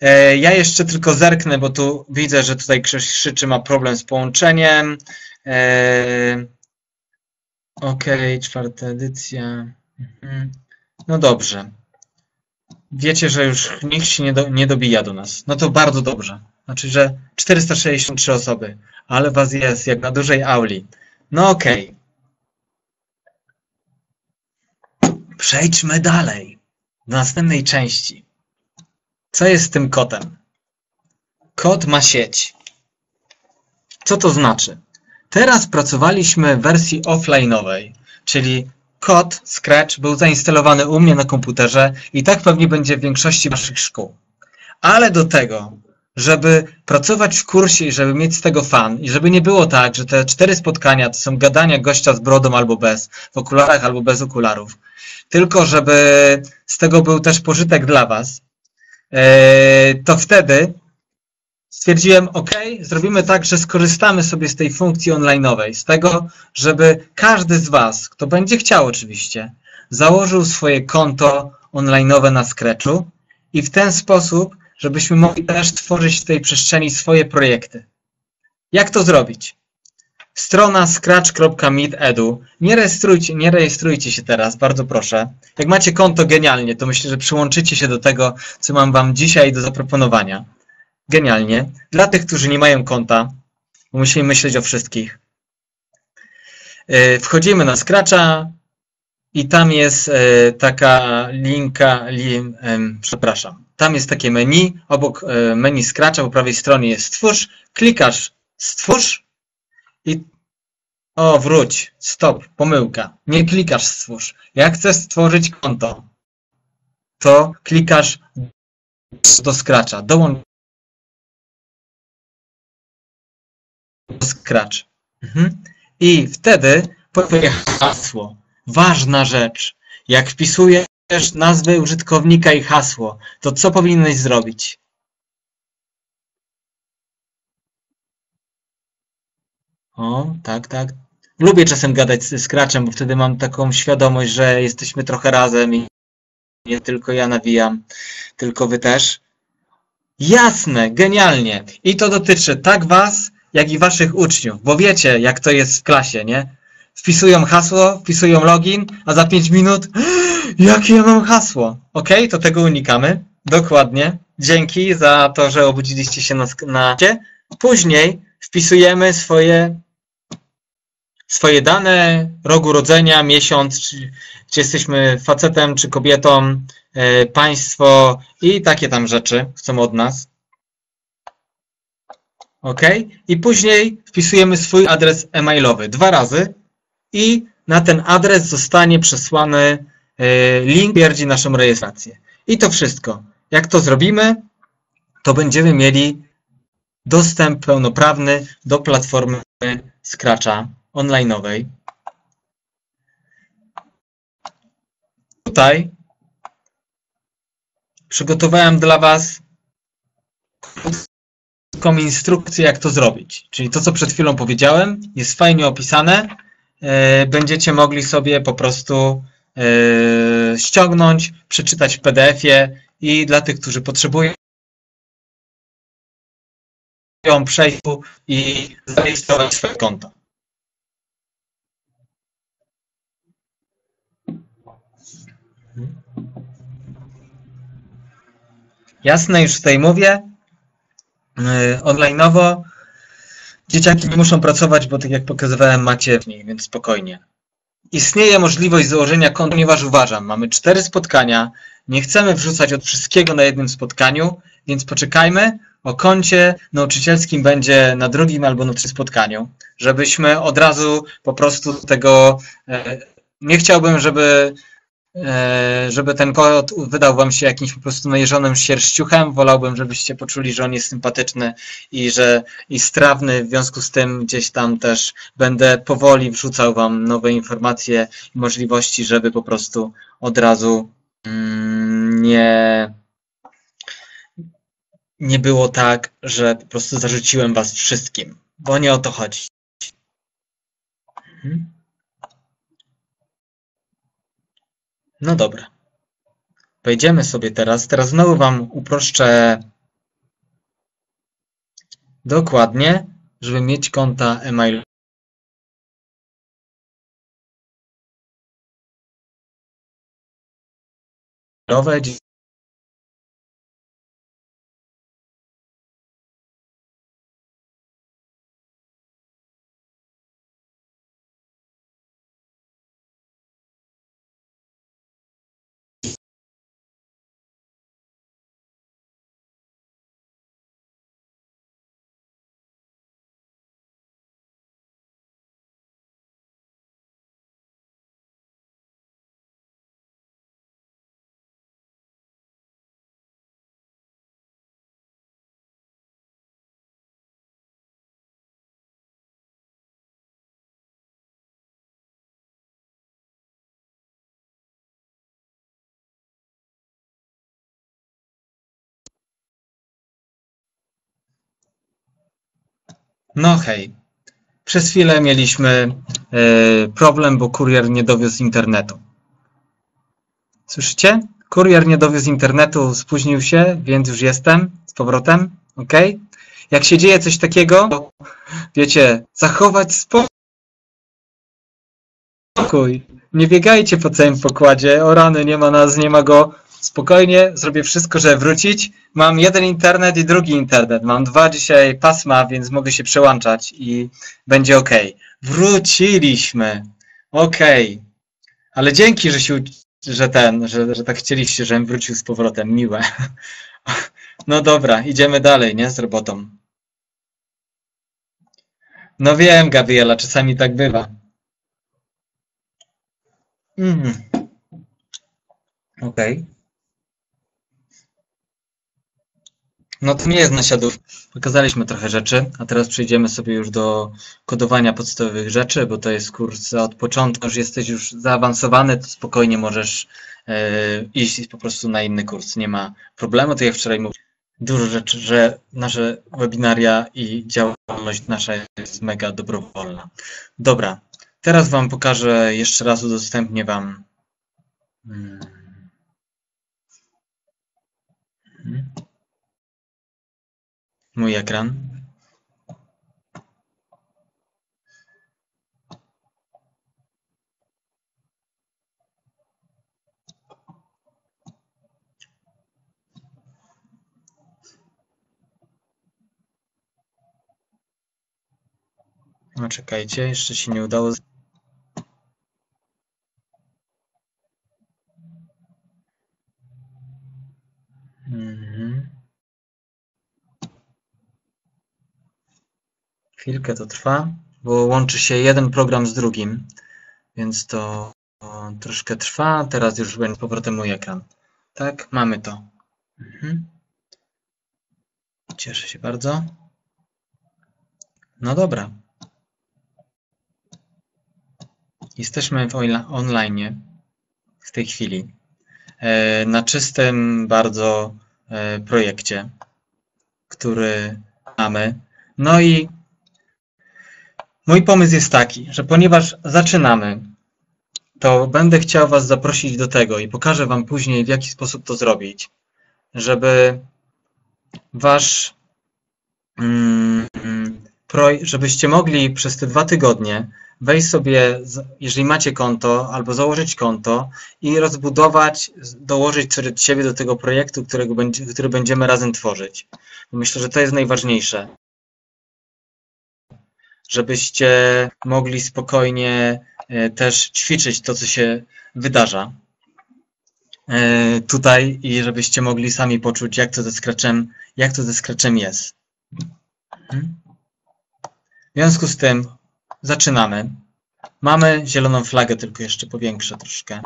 E, ja jeszcze tylko zerknę, bo tu widzę, że tutaj ktoś krzyczy, ma problem z połączeniem. Ok, czwarta edycja. Mhm. No dobrze. Wiecie, że już nikt się nie, do, nie dobija do nas. No to bardzo dobrze. Znaczy, że 463 osoby, ale was jest jak na dużej auli. No okej. Okay. Przejdźmy dalej. Do następnej części. Co jest z tym kotem? Kot ma sieć. Co to znaczy? Teraz pracowaliśmy w wersji offline'owej, czyli kod Scratch był zainstalowany u mnie na komputerze i tak pewnie będzie w większości waszych szkół. Ale do tego, żeby pracować w kursie i żeby mieć z tego fan i żeby nie było tak, że te cztery spotkania to są gadania gościa z brodą albo bez, w okularach albo bez okularów, tylko żeby z tego był też pożytek dla was, e, to wtedy stwierdziłem, OK, zrobimy tak, że skorzystamy sobie z tej funkcji online'owej, z tego, żeby każdy z Was, kto będzie chciał oczywiście, założył swoje konto online'owe na Scratchu i w ten sposób, żebyśmy mogli też tworzyć w tej przestrzeni swoje projekty. Jak to zrobić? Strona scratch.meet.edu. Nie rejestrujcie, nie rejestrujcie się teraz, bardzo proszę. Jak macie konto genialnie, to myślę, że przyłączycie się do tego, co mam Wam dzisiaj do zaproponowania. Genialnie. Dla tych, którzy nie mają konta, musimy myśleć o wszystkich. Yy, Wchodzimy na Scratcha i tam jest yy, taka linka, przepraszam, tam jest takie menu, obok e, menu Scratcha po prawej stronie jest stwórz, klikasz stwórz i o, wróć, stop, pomyłka, nie klikasz stwórz. Jak chcesz stworzyć konto, to klikasz do Scratcha, dołącz Scratch. Mhm. I wtedy pojawia hasło. Ważna rzecz. Jak wpisujesz nazwę użytkownika i hasło, to co powinieneś zrobić? O, tak, tak. Lubię czasem gadać ze Scratchem, bo wtedy mam taką świadomość, że jesteśmy trochę razem i nie tylko ja nawijam, tylko wy też. Jasne, genialnie. I to dotyczy tak was, jak i waszych uczniów, bo wiecie, jak to jest w klasie, nie? Wpisują hasło, wpisują login, a za 5 minut jakie ja mam hasło? Ok, to tego unikamy. Dokładnie. Dzięki za to, że obudziliście się na, na Później wpisujemy swoje swoje dane, rok urodzenia, miesiąc, czy, czy jesteśmy facetem, czy kobietą, e, państwo i takie tam rzeczy chcą od nas. OK? I później wpisujemy swój adres e-mailowy dwa razy i na ten adres zostanie przesłany e, link, twierdzi naszą rejestrację. I to wszystko. Jak to zrobimy, to będziemy mieli dostęp pełnoprawny do platformy Scratcha online'owej. Tutaj przygotowałem dla Was krótką instrukcję, jak to zrobić. Czyli to, co przed chwilą powiedziałem, jest fajnie opisane. E, Będziecie mogli sobie po prostu e, ściągnąć, przeczytać w PDF-ie i dla tych, którzy potrzebują przejść i zarejestrować swoje konto. Jasne, już tutaj mówię. Yy, Online'owo. Dzieciaki nie muszą pracować, bo tak jak pokazywałem, macie w niej, więc spokojnie. Istnieje możliwość założenia konta, ponieważ uważam, mamy cztery spotkania, nie chcemy wrzucać od wszystkiego na jednym spotkaniu, więc poczekajmy, o koncie nauczycielskim będzie na drugim albo na trzecim spotkaniu, żebyśmy od razu po prostu tego, e, nie chciałbym, żeby żeby ten kod wydał wam się jakimś po prostu najeżonym sierściuchem, wolałbym, żebyście poczuli, że on jest sympatyczny i że i strawny, w związku z tym gdzieś tam też będę powoli wrzucał wam nowe informacje i możliwości, żeby po prostu od razu mm, nie nie było tak, że po prostu zarzuciłem was wszystkim, bo nie o to chodzi. Mhm. No dobra. Pojedziemy sobie teraz. Teraz znowu Wam uproszczę dokładnie, żeby mieć konta e-mail. No hej. Przez chwilę mieliśmy e, problem, bo kurier nie dowiózł internetu. Słyszycie? Kurier nie dowiózł internetu, spóźnił się, więc już jestem z powrotem. Ok? Jak się dzieje coś takiego, to, wiecie, zachować spokój. Nie biegajcie po całym pokładzie. O rany, nie ma nas, nie ma go. Spokojnie, zrobię wszystko, żeby wrócić. Mam jeden internet i drugi internet. Mam dwa dzisiaj pasma, więc mogę się przełączać i będzie ok. Wróciliśmy. Ok. Ale dzięki, że się, że ten, że, że tak chcieliście, żebym wrócił z powrotem. Miłe. No dobra, idziemy dalej, nie? Z robotą. No wiem, Gabriela, czasami tak bywa. Mhm. Okej. No to nie jest nasiadów. Pokazaliśmy trochę rzeczy, a teraz przejdziemy sobie już do kodowania podstawowych rzeczy, bo to jest kurs od początku, że jesteś już zaawansowany, to spokojnie możesz e, iść po prostu na inny kurs. Nie ma problemu, to ja wczoraj mówiłem dużo rzeczy, że nasze webinaria i działalność nasza jest mega dobrowolna. Dobra, teraz Wam pokażę, jeszcze raz udostępnię Wam. Hmm. Mój ekran. No czekajcie, jeszcze się nie udało. Mhm. Chwilkę to trwa, bo łączy się jeden program z drugim, więc to troszkę trwa. Teraz już będzie powrotem mój ekran. Tak, mamy to. Mhm. Cieszę się bardzo. No dobra. Jesteśmy w online w tej chwili e, na czystym bardzo e, projekcie, który mamy. No i mój pomysł jest taki, że ponieważ zaczynamy, to będę chciał Was zaprosić do tego i pokażę Wam później, w jaki sposób to zrobić, żeby Wasz, mm, żebyście mogli przez te dwa tygodnie wejść sobie, jeżeli macie konto, albo założyć konto i rozbudować, dołożyć siebie do tego projektu, którego który będziemy razem tworzyć. Myślę, że to jest najważniejsze. Żebyście mogli spokojnie e, też ćwiczyć to, co się wydarza e, tutaj i żebyście mogli sami poczuć, jak to ze Scratchem, jak to ze jest. Mhm. W związku z tym Zaczynamy. Mamy zieloną flagę, tylko jeszcze powiększę troszkę.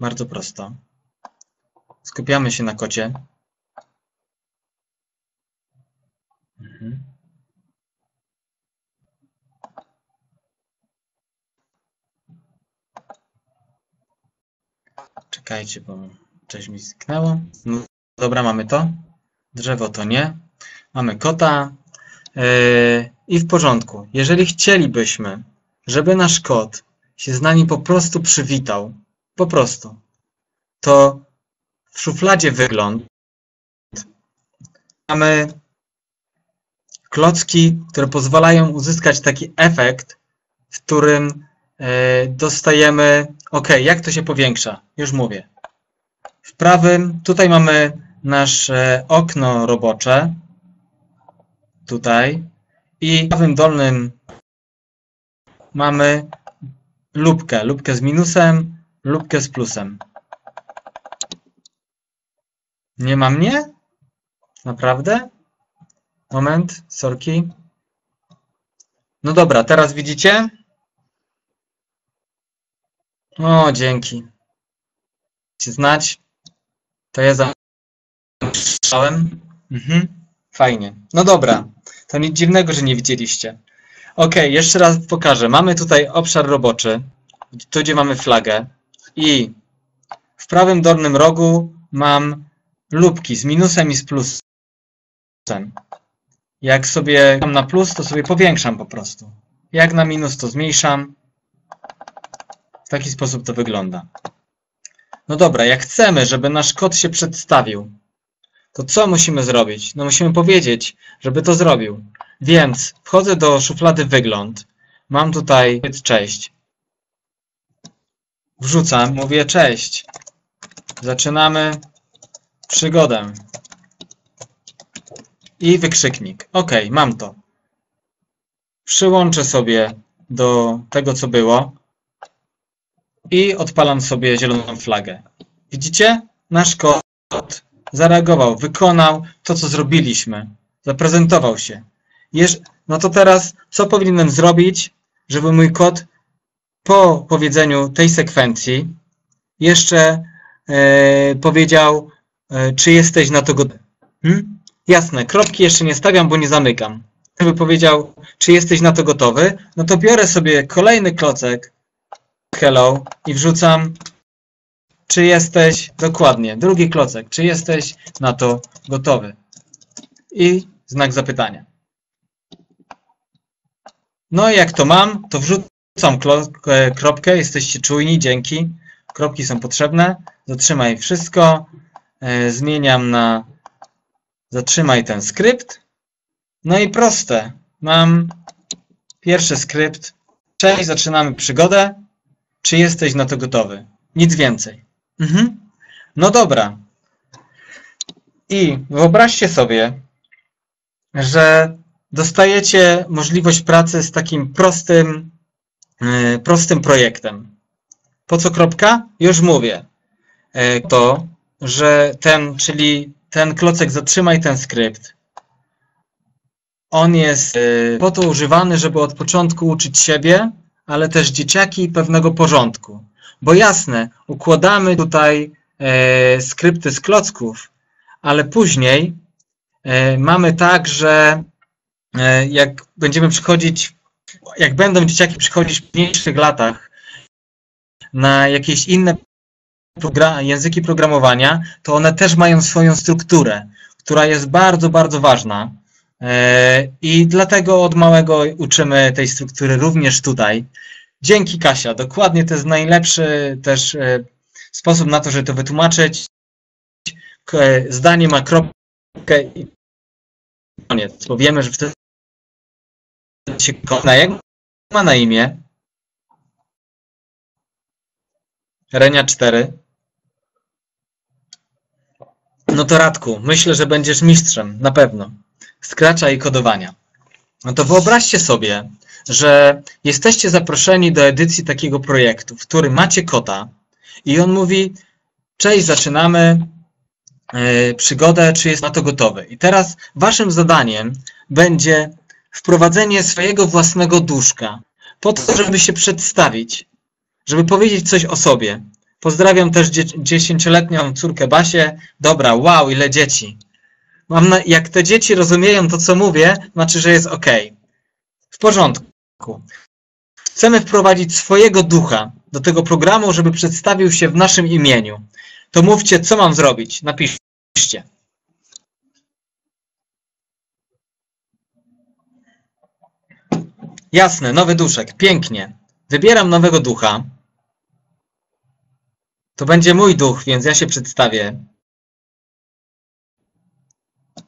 Bardzo prosto. Skupiamy się na kocie. Mhm. Czekajcie, bo coś mi zniknęło. No, dobra, mamy to. Drzewo to nie. Mamy kota. Yy, I w porządku. Jeżeli chcielibyśmy, żeby nasz kot się z nami po prostu przywitał, po prostu, to w szufladzie wygląd mamy klocki, które pozwalają uzyskać taki efekt, w którym yy, dostajemy, ok, jak to się powiększa? Już mówię. W prawym, tutaj mamy nasze okno robocze, tutaj i w prawym dolnym mamy lubkę, lubkę z minusem, lubkę z plusem. Nie ma mnie? Naprawdę? Moment, sorki. No dobra, teraz widzicie? O, dzięki. Chcecie znać? To ja zamieszczałem. Mhm. Fajnie. No dobra. To nic dziwnego, że nie widzieliście. Ok, jeszcze raz pokażę. Mamy tutaj obszar roboczy, tu gdzie mamy flagę i w prawym dolnym rogu mam lubki z minusem i z plusem. Jak sobie tam na plus, to sobie powiększam po prostu. Jak na minus, to zmniejszam. Taki sposób to wygląda. No dobra, jak chcemy, żeby nasz kod się przedstawił, to co musimy zrobić? No musimy powiedzieć, żeby to zrobił. Więc wchodzę do szuflady wygląd. Mam tutaj cześć. Wrzucam, mówię cześć. Zaczynamy przygodę. I wykrzyknik. OK, mam to. Przyłączę sobie do tego, co było i odpalam sobie zieloną flagę. Widzicie? Nasz kod zareagował, wykonał to, co zrobiliśmy. Zaprezentował się. No to teraz, co powinienem zrobić, żeby mój kod po powiedzeniu tej sekwencji jeszcze e, powiedział, e, czy jesteś na to gotowy. Hmm? Jasne, kropki jeszcze nie stawiam, bo nie zamykam. Gdyby powiedział, czy jesteś na to gotowy, no to biorę sobie kolejny klocek hello i wrzucam, czy jesteś, dokładnie, drugi klocek, czy jesteś na to gotowy. I znak zapytania. No i jak to mam, to wrzucam e, kropkę, jesteście czujni, dzięki. Kropki są potrzebne. Zatrzymaj wszystko. E, zmieniam na zatrzymaj ten skrypt. No i proste. Mam pierwszy skrypt. Cześć, zaczynamy przygodę. Czy jesteś na to gotowy? Nic więcej. Mhm. No dobra. I wyobraźcie sobie, że dostajecie możliwość pracy z takim prostym, e, prostym projektem. Po co kropka? Już mówię. E, to, że ten, czyli ten klocek zatrzymaj ten skrypt. On jest e, po to używany, żeby od początku uczyć siebie, ale też dzieciaki pewnego porządku. Bo jasne, układamy tutaj skrypty z klocków, ale później mamy tak, że E, jak będziemy przychodzić, jak będą dzieciaki przychodzić w mniejszych latach na jakieś inne języki programowania, to one też mają swoją strukturę, która jest bardzo, bardzo ważna. E, I dlatego od małego uczymy tej struktury również tutaj. Dzięki Kasia, dokładnie to jest najlepszy też e, sposób na to, żeby to wytłumaczyć. Zdanie ma kropkę i koniec, bo wiemy, że wtedy się kona. Jak ma na imię? Renia 4. No to Radku, myślę, że będziesz mistrzem, na pewno. Skracza i kodowania. No to wyobraźcie sobie, że jesteście zaproszeni do edycji takiego projektu, w którym macie kota i on mówi, cześć, zaczynamy yy, przygodę, czy jest na to gotowy. I teraz waszym zadaniem będzie wprowadzenie swojego własnego duszka, po to, żeby się przedstawić, żeby powiedzieć coś o sobie. Pozdrawiam też dziesięcioletnią córkę Basię. Dobra, wow, ile dzieci. Mam na, jak te dzieci rozumieją to, co mówię, znaczy, że jest ok. W porządku. Chcemy wprowadzić swojego ducha do tego programu, żeby przedstawił się w naszym imieniu. To mówcie, co mam zrobić. Napiszcie. Jasne, nowy duszek. Pięknie. Wybieram nowego ducha. To będzie mój duch, więc ja się przedstawię.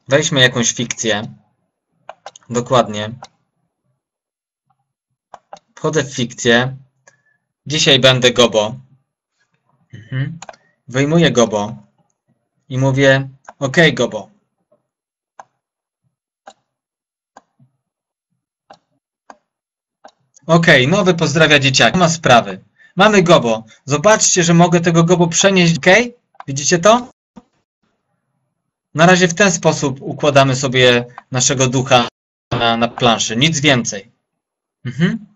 Weźmy jakąś fikcję. Dokładnie. Wchodzę w fikcję. Dzisiaj będę Gobo. Mhm. Wyjmuję Gobo i mówię OK, Gobo. Okay, nowy pozdrawia dzieciaki. Ma sprawy. Mamy gobo. Zobaczcie, że mogę tego gobo przenieść. Ok? Widzicie to? Na razie w ten sposób układamy sobie naszego ducha na, na planszy. Nic więcej. Mhm.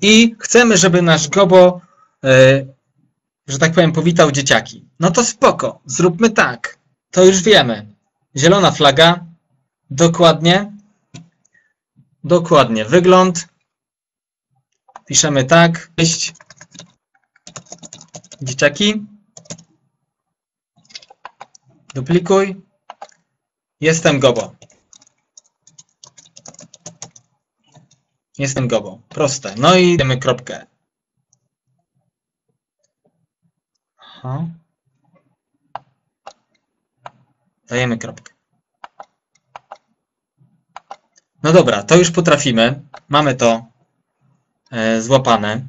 I chcemy, żeby nasz gobo, yy, że tak powiem, powitał dzieciaki. No to spoko. Zróbmy tak. To już wiemy. Zielona flaga. Dokładnie. Dokładnie. Wygląd. Piszemy tak. Cześć. Dzieciaki. Duplikuj. Jestem Gobo. Jestem gobą. Proste. No i dajemy kropkę. Aha. Dajemy kropkę. No dobra, to już potrafimy. Mamy to e, złapane.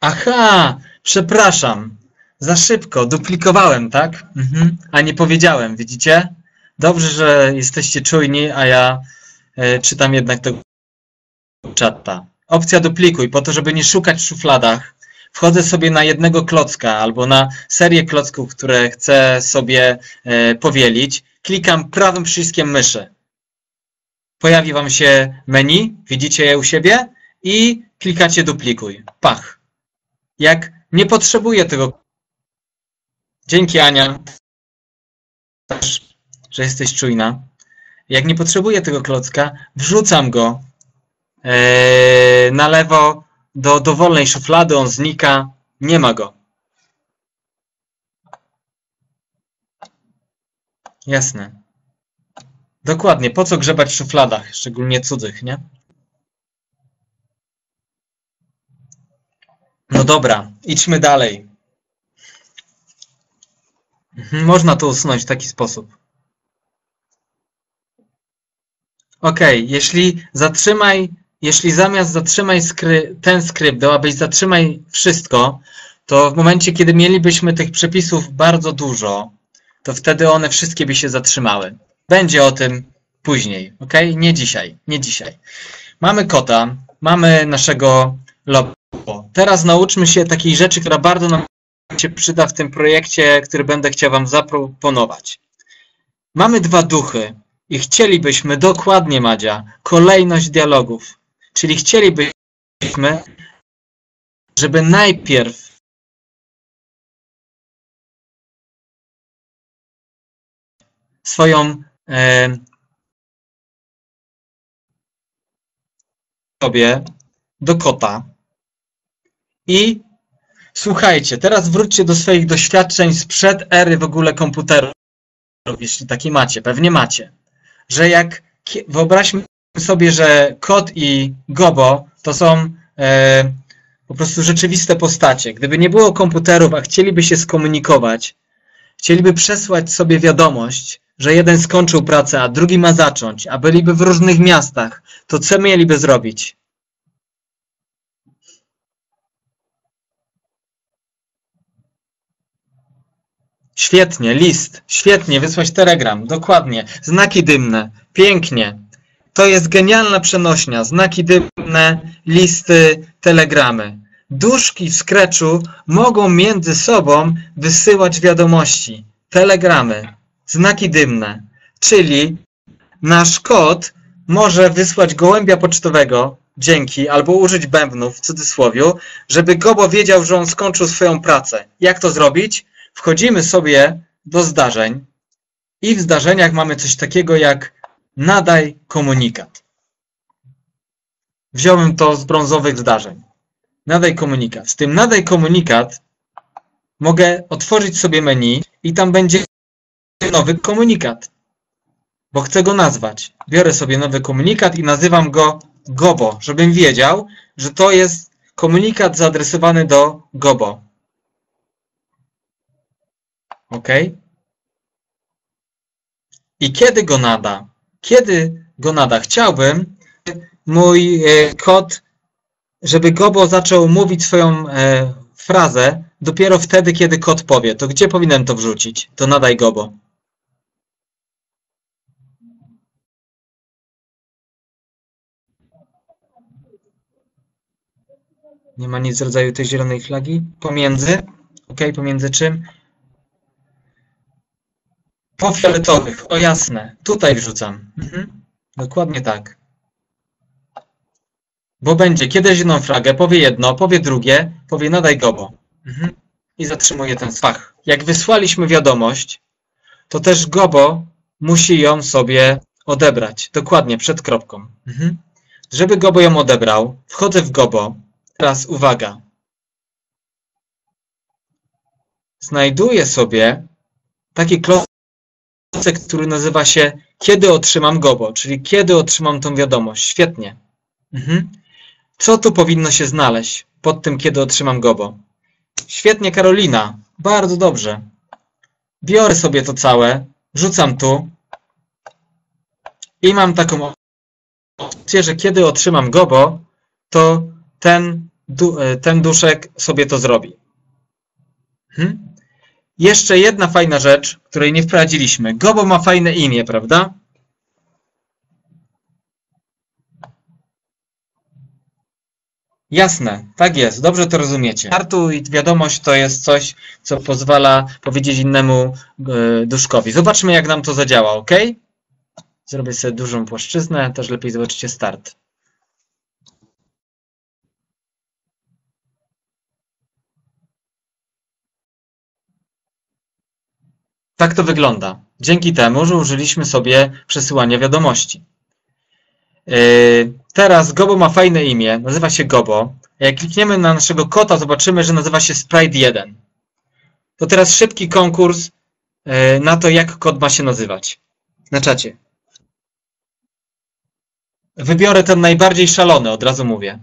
Aha, przepraszam. Za szybko, duplikowałem, tak? Mhm. A nie powiedziałem, widzicie? Dobrze, że jesteście czujni, a ja e, czytam jednak tego czata. Opcja duplikuj, po to, żeby nie szukać w szufladach. Wchodzę sobie na jednego klocka albo na serię klocków, które chcę sobie e, powielić. Klikam prawym przyciskiem myszy. Pojawi Wam się menu, widzicie je u siebie i klikacie duplikuj. Pach. Jak nie potrzebuję tego. Dzięki Ania, że jesteś czujna. Jak nie potrzebuję tego klocka, wrzucam go e, na lewo do dowolnej szuflady, on znika, nie ma go. Jasne. Dokładnie, po co grzebać w szufladach, szczególnie cudzych, nie? No dobra, idźmy dalej. Mhm, Można to usunąć w taki sposób. Ok, jeśli zatrzymaj, jeśli zamiast zatrzymaj skry, ten skrypt dałabyś zatrzymaj wszystko, to w momencie, kiedy mielibyśmy tych przepisów bardzo dużo, to wtedy one wszystkie by się zatrzymały. Będzie o tym później, ok? Nie dzisiaj, nie dzisiaj. Mamy kota, mamy naszego logo. Teraz nauczmy się takiej rzeczy, która bardzo nam się przyda w tym projekcie, który będę chciał Wam zaproponować. Mamy dwa duchy i chcielibyśmy dokładnie, Madzia, kolejność dialogów. Czyli chcielibyśmy, żeby najpierw swoją e, sobie do kota i słuchajcie, teraz wróćcie do swoich doświadczeń sprzed ery w ogóle komputerów, jeśli takie macie, pewnie macie, że jak wyobraźmy sobie, że kot i gobo to są e, po prostu rzeczywiste postacie. Gdyby nie było komputerów, a chcieliby się skomunikować, chcieliby przesłać sobie wiadomość, że jeden skończył pracę, a drugi ma zacząć, a byliby w różnych miastach, to co mieliby zrobić? Świetnie, list, świetnie, wysłać telegram, dokładnie, znaki dymne, pięknie. To jest genialna przenośnia, znaki dymne, listy, telegramy. Duszki w Scratchu mogą między sobą wysyłać wiadomości, telegramy, znaki dymne, czyli nasz kod może wysłać gołębia pocztowego dzięki, albo użyć bębnów w cudzysłowiu, żeby Gobo wiedział, że on skończył swoją pracę. Jak to zrobić? Wchodzimy sobie do zdarzeń i w zdarzeniach mamy coś takiego jak nadaj komunikat. Wziąłem to z brązowych zdarzeń. Nadaj komunikat. Z tym nadaj komunikat mogę otworzyć sobie menu i tam będzie nowy komunikat, bo chcę go nazwać. Biorę sobie nowy komunikat i nazywam go Gobo, żebym wiedział, że to jest komunikat zaadresowany do Gobo. OK? I kiedy go nada? Kiedy go nada? Chciałbym, mój e, kod, żeby Gobo zaczął mówić swoją e, frazę dopiero wtedy, kiedy kod powie. To gdzie powinienem to wrzucić? To nadaj Gobo. Nie ma nic rodzaju tej zielonej flagi. Pomiędzy. OK, pomiędzy czym? Po fioletowych. O jasne. Tutaj wrzucam. Mhm. Dokładnie tak. Bo będzie kiedy zieloną flagę, powie jedno, powie drugie, powie nadaj gobo. Mhm. I zatrzymuje ten fach. Jak wysłaliśmy wiadomość, to też gobo musi ją sobie odebrać. Dokładnie, przed kropką. Mhm. Żeby gobo ją odebrał, wchodzę w gobo. Teraz uwaga. Znajduję sobie taki klocek który nazywa się Kiedy otrzymam gobo, czyli kiedy otrzymam tą wiadomość. Świetnie. Mhm. Co tu powinno się znaleźć pod tym, kiedy otrzymam gobo? Świetnie, Karolina. Bardzo dobrze. Biorę sobie to całe, rzucam tu i mam taką opcję, że kiedy otrzymam gobo, to ten, du ten duszek sobie to zrobi. Hmm? Jeszcze jedna fajna rzecz, której nie wprowadziliśmy. Gobo ma fajne imię, prawda? Jasne, tak jest, dobrze to rozumiecie. Kartu i wiadomość to jest coś, co pozwala powiedzieć innemu yy, duszkowi. Zobaczmy, jak nam to zadziała, ok? Zrobię sobie dużą płaszczyznę, też lepiej zobaczycie start. Tak to wygląda. Dzięki temu, że użyliśmy sobie przesyłania wiadomości. Yy, teraz Gobo ma fajne imię, nazywa się Gobo. Jak klikniemy na naszego kota, zobaczymy, że nazywa się Sprite1. To teraz szybki konkurs yy, na to, jak kot ma się nazywać. Na czacie. Wybiorę ten najbardziej szalony, od razu mówię.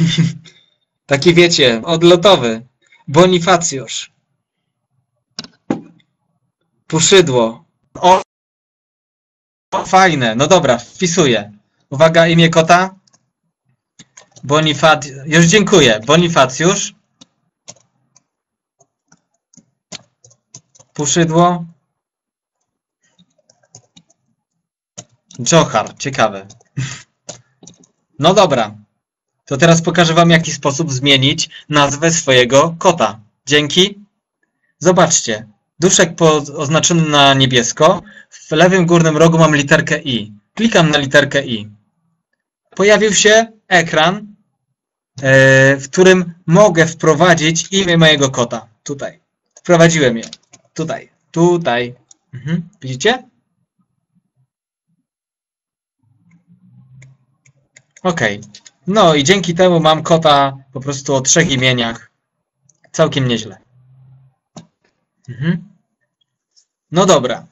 Taki wiecie, odlotowy. Bonifacjusz. Puszydło. O, o, fajne. No dobra, wpisuję. Uwaga, imię kota. Bonifat... Już dziękuję. Bonifacjusz. Puszydło. Johar, ciekawe. No dobra. To teraz pokażę Wam, jaki sposób zmienić nazwę swojego kota. Dzięki. Zobaczcie. Duszek oznaczony na niebiesko. W lewym górnym rogu mam literkę I. Klikam na literkę I. Pojawił się ekran, e, w którym mogę wprowadzić imię mojego kota. Tutaj. Wprowadziłem je. Tutaj. Tutaj. Mhm. Widzicie? Ok. No i dzięki temu mam kota po prostu o trzech imieniach. Całkiem nieźle. Mhm. No dobra.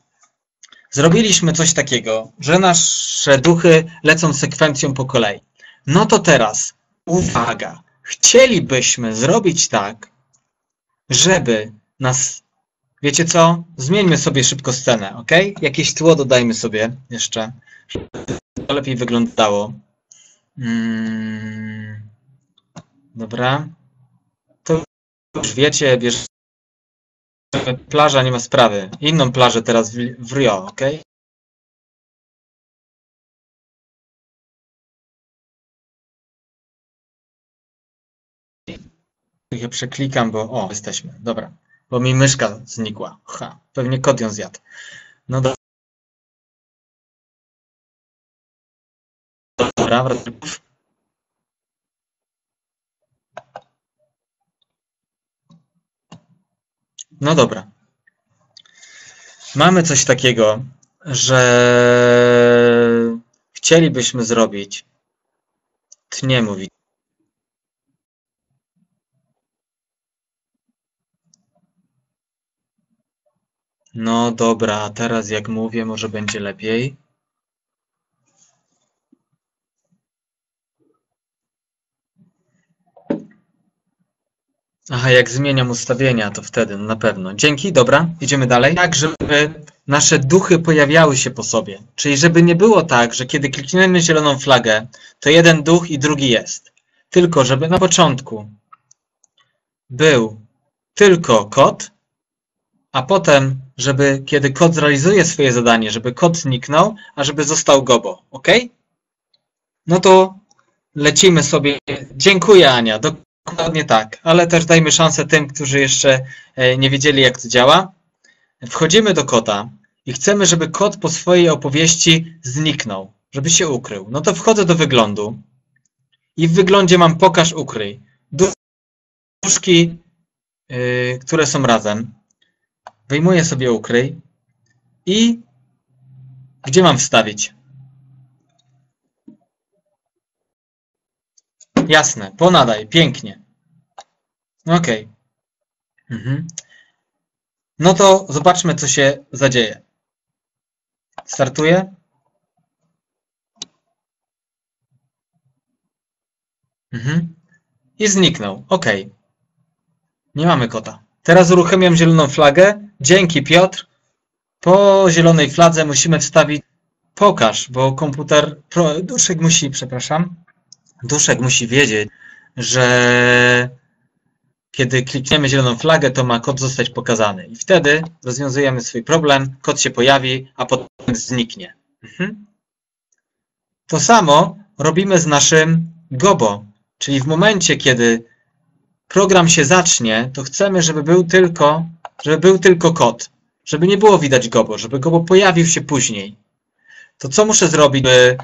Zrobiliśmy coś takiego, że nasze duchy lecą sekwencją po kolei. No to teraz, uwaga, chcielibyśmy zrobić tak, żeby nas, wiecie co, zmieńmy sobie szybko scenę, ok? Jakieś tło dodajmy sobie jeszcze, żeby to lepiej wyglądało. Hmm. Dobra. To już wiecie, bierzemy plaża, nie ma sprawy. Inną plażę teraz w, Rio, ok? Ja przeklikam, bo o, jesteśmy. Dobra. Bo mi myszka znikła. Ha, pewnie kot ją zjadł. No dobra. Dobra, No dobra. Mamy coś takiego, że chcielibyśmy zrobić. Tnie mówi. No dobra, teraz jak mówię, może będzie lepiej. Aha, jak zmieniam ustawienia, to wtedy, no na pewno. Dzięki, dobra, idziemy dalej. Tak, żeby nasze duchy pojawiały się po sobie. Czyli żeby nie było tak, że kiedy klikniemy zieloną flagę, to jeden duch i drugi jest. Tylko, żeby na początku był tylko kot, a potem, żeby kiedy kot zrealizuje swoje zadanie, żeby kot zniknął, a żeby został gobo, ok? No to lecimy sobie. Dziękuję Ania. Dokładnie tak, ale też dajmy szansę tym, którzy jeszcze e, nie wiedzieli, jak to działa. Wchodzimy do kota i chcemy, żeby kot po swojej opowieści zniknął, żeby się ukrył. No to wchodzę do wyglądu i w wyglądzie mam pokaż, ukryj. Duszki, yy, które są razem. Wyjmuję sobie ukryj i gdzie mam wstawić? Jasne, ponadaj, pięknie. Ok. Mhm. No to zobaczmy, co się zadzieje. Startuje. Mhm. I zniknął. OK. Nie mamy kota. Teraz uruchamiam zieloną flagę. Dzięki Piotr. Po zielonej fladze musimy wstawić pokaż, bo komputer, pro, duszek musi, przepraszam, duszek musi wiedzieć, że kiedy klikniemy zieloną flagę, to ma kod zostać pokazany. I wtedy rozwiązujemy swój problem, kod się pojawi, a potem zniknie. Mhm. To samo robimy z naszym Gobo, czyli w momencie, kiedy program się zacznie, to chcemy, żeby był tylko, żeby był tylko kod, żeby nie było widać Gobo, żeby Gobo pojawił się później. To co muszę zrobić, by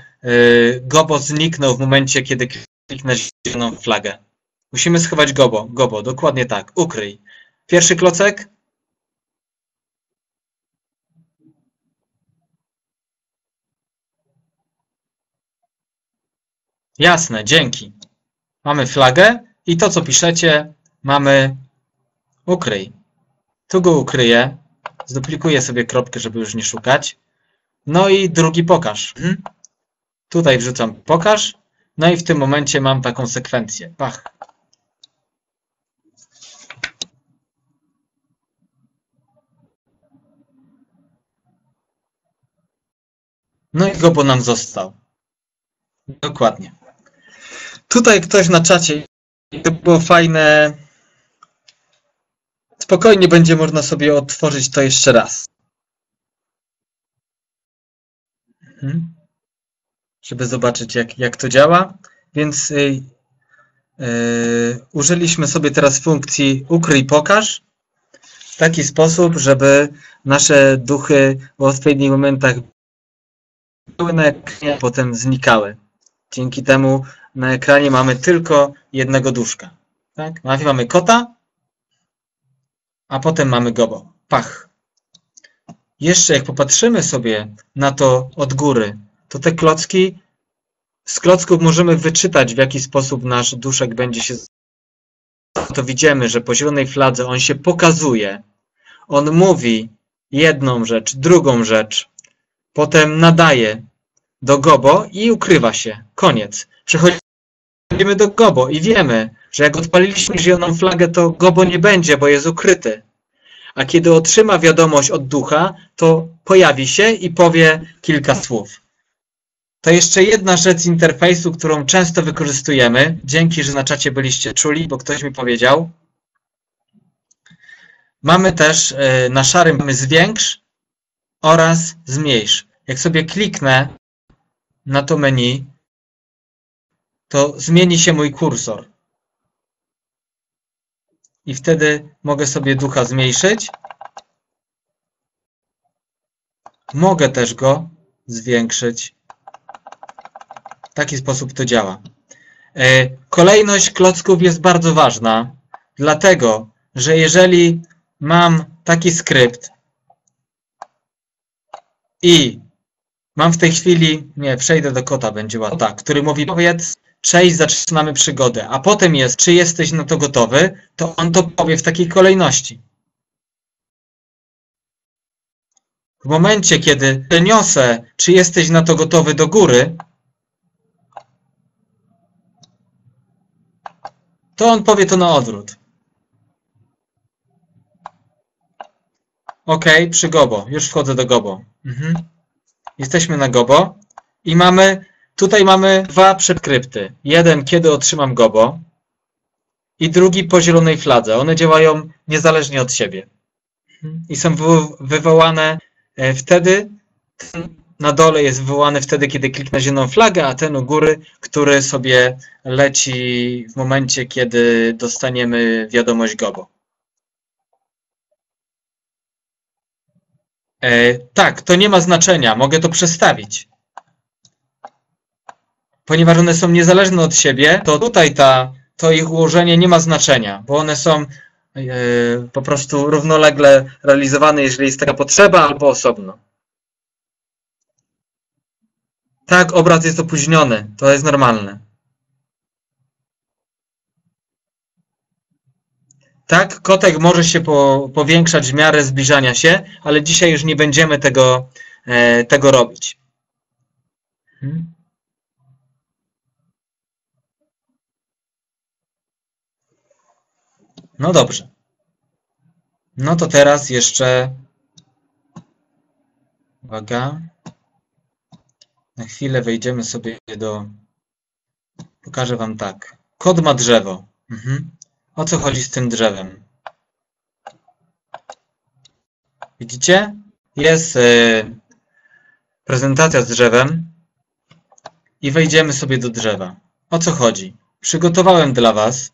Gobo zniknął w momencie, kiedy kliknę zieloną flagę? Musimy schować Gobo. Gobo, dokładnie tak. Ukryj. Pierwszy klocek. Jasne, dzięki. Mamy flagę i to, co piszecie, mamy ukryj. Tu go ukryję. Zduplikuję sobie kropkę, żeby już nie szukać. No i drugi pokaż. Mhm. Tutaj wrzucam pokaż. No i w tym momencie mam taką sekwencję. Pach. No i Gobo nam został. Dokładnie. Tutaj ktoś na czacie, to było fajne. Spokojnie będzie można sobie otworzyć to jeszcze raz. Mhm. Żeby zobaczyć, jak, jak to działa. Więc yy, yy, użyliśmy sobie teraz funkcji ukryj pokaż w taki sposób, żeby nasze duchy w odpowiednich momentach były na ekranie, a potem znikały. Dzięki temu na ekranie mamy tylko jednego duszka. Tak? Najpierw mamy kota, a potem mamy gobo. Pach. Jeszcze jak popatrzymy sobie na to od góry, to te klocki, z klocków możemy wyczytać, w jaki sposób nasz duszek będzie się. To widzimy, że po zielonej fladze on się pokazuje. On mówi jedną rzecz, drugą rzecz, potem nadaje do Gobo i ukrywa się. Koniec. Przechodzimy do Gobo i wiemy, że jak odpaliliśmy zieloną flagę, to Gobo nie będzie, bo jest ukryty. A kiedy otrzyma wiadomość od ducha, to pojawi się i powie kilka słów. To jeszcze jedna rzecz z interfejsu, którą często wykorzystujemy. Dzięki, że na czacie byliście czuli, bo ktoś mi powiedział. Mamy też e, na szarym mamy zwiększ oraz zmniejsz. Jak sobie kliknę na to menu, to zmieni się mój kursor. I wtedy mogę sobie ducha zmniejszyć. Mogę też go zwiększyć. W taki sposób to działa. E, kolejność klocków jest bardzo ważna, dlatego, że jeżeli mam taki skrypt i mam w tej chwili, nie, przejdę do kota, będzie łatwo, tak, który mówi powiedz, cześć, zaczynamy przygodę, a potem jest, czy jesteś na to gotowy, to on to powie w takiej kolejności. W momencie, kiedy przeniosę, czy jesteś na to gotowy do góry, to on powie to na odwrót. OK, przy Gobo. Już wchodzę do Gobo. Mhm. Jesteśmy na Gobo i mamy, tutaj mamy dwa przedkrypty. Jeden, kiedy otrzymam Gobo i drugi po zielonej fladze. One działają niezależnie od siebie. Mhm. I są wywołane e, wtedy, na dole jest wywołany wtedy, kiedy kliknę zieloną flagę, a ten u góry, który sobie leci w momencie, kiedy dostaniemy wiadomość Gobo. E, tak, to nie ma znaczenia, mogę to przestawić. Ponieważ one są niezależne od siebie, to tutaj ta, to ich ułożenie nie ma znaczenia, bo one są e, po prostu równolegle realizowane, jeżeli jest taka potrzeba, albo osobno. Tak, obraz jest opóźniony, to jest normalne. Tak, kotek może się po, powiększać w miarę zbliżania się, ale dzisiaj już nie będziemy tego e, tego robić. Mhm. No dobrze. No to teraz jeszcze. Uwaga. Na chwilę wejdziemy sobie do. Pokażę Wam tak. Kod ma drzewo. Mhm. O co chodzi z tym drzewem? Widzicie? Jest yy, prezentacja z drzewem i wejdziemy sobie do drzewa. O co chodzi? Przygotowałem dla Was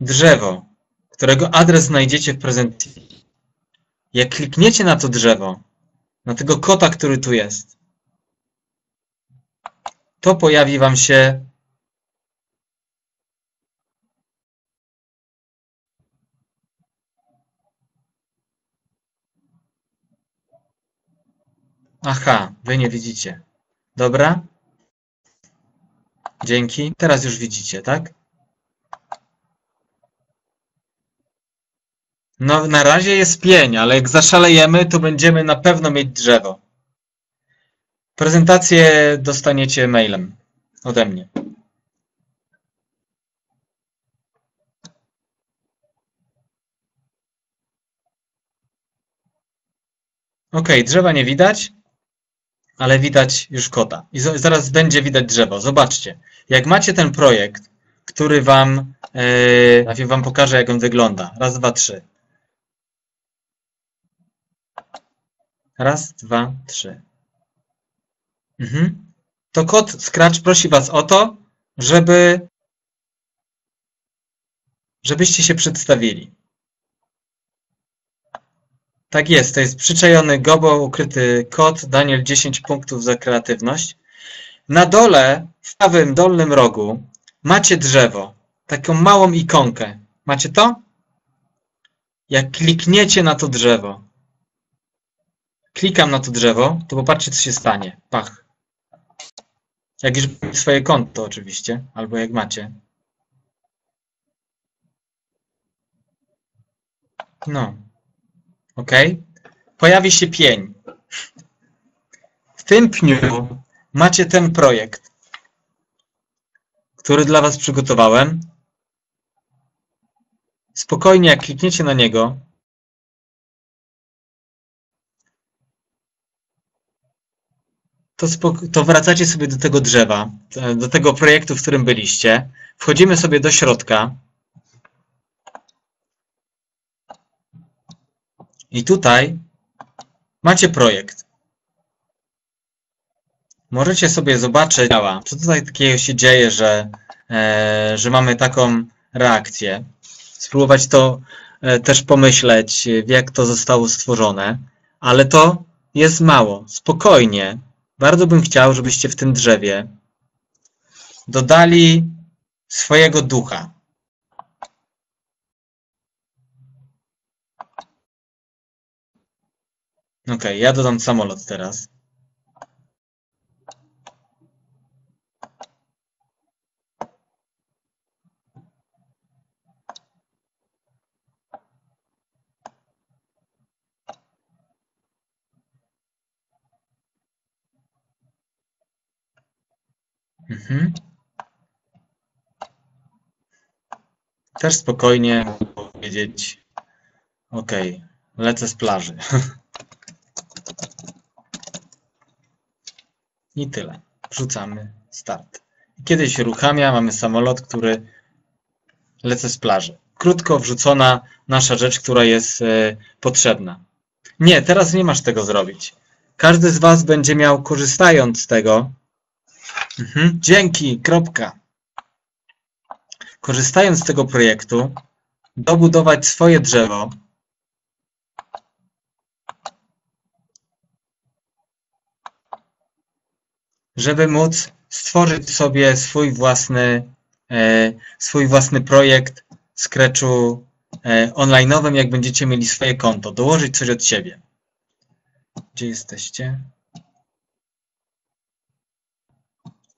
drzewo, którego adres znajdziecie w prezentacji. Jak klikniecie na to drzewo, na tego kota, który tu jest, to pojawi Wam się Aha, Wy nie widzicie. Dobra? Dzięki. Teraz już widzicie, tak? No, na razie jest pień, ale jak zaszalejemy, to będziemy na pewno mieć drzewo. Prezentację dostaniecie mailem ode mnie. Ok, drzewa nie widać, ale widać już kota. I zaraz będzie widać drzewo. Zobaczcie, jak macie ten projekt, który wam, yy, wam pokażę, jak on wygląda. Raz, dwa, trzy. Raz, dwa, trzy. Mhm. To kod Scratch prosi Was o to, żeby żebyście się przedstawili. Tak jest, to jest przyczajony gobo, ukryty kod, Daniel 10 punktów za kreatywność. Na dole, w prawym dolnym rogu, macie drzewo, taką małą ikonkę. Macie to? Jak klikniecie na to drzewo, klikam na to drzewo, to popatrzcie, co się stanie. Pach. Jak już swoje konto oczywiście, albo jak macie. No. Ok. Pojawi się pień. W tym pniu macie ten projekt, który dla Was przygotowałem. Spokojnie, jak klikniecie na niego, to, to wracacie sobie do tego drzewa, do tego projektu, w którym byliście. Wchodzimy sobie do środka. I tutaj macie projekt. Możecie sobie zobaczyć, co tutaj takiego się dzieje, że, e, że mamy taką reakcję. Spróbować to e, też pomyśleć, jak to zostało stworzone, ale to jest mało. Spokojnie, bardzo bym chciał, żebyście w tym drzewie dodali swojego ducha. Ok, ja dodam samolot teraz. Mhm. Też spokojnie powiedzieć, ok, lecę z plaży. I tyle. Wrzucamy start. Kiedy się uruchamia, mamy samolot, który lecę z plaży. Krótko wrzucona nasza rzecz, która jest e, potrzebna. Nie, teraz nie masz tego zrobić. Każdy z Was będzie miał, korzystając z tego, Mhm. Dzięki, kropka. Korzystając z tego projektu, dobudować swoje drzewo. Żeby móc stworzyć sobie swój własny, e, swój własny projekt Scratchu e, online'owym, jak będziecie mieli swoje konto. Dołożyć coś od siebie. Gdzie jesteście?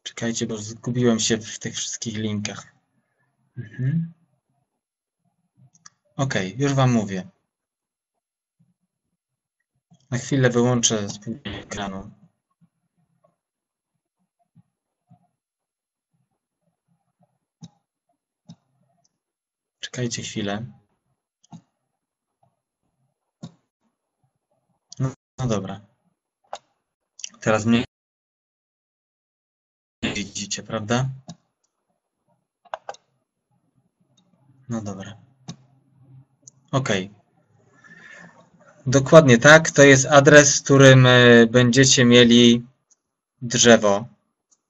Czekajcie, bo zgubiłem się w tych wszystkich linkach. Mhm. Ok, już Wam mówię. Na chwilę wyłączę spółdzielnię ekranu. Czekajcie chwilę. No, no dobra. Teraz mnie nie widzicie, prawda? No dobra. OK. Dokładnie tak. To jest adres, w którym e, będziecie mieli drzewo.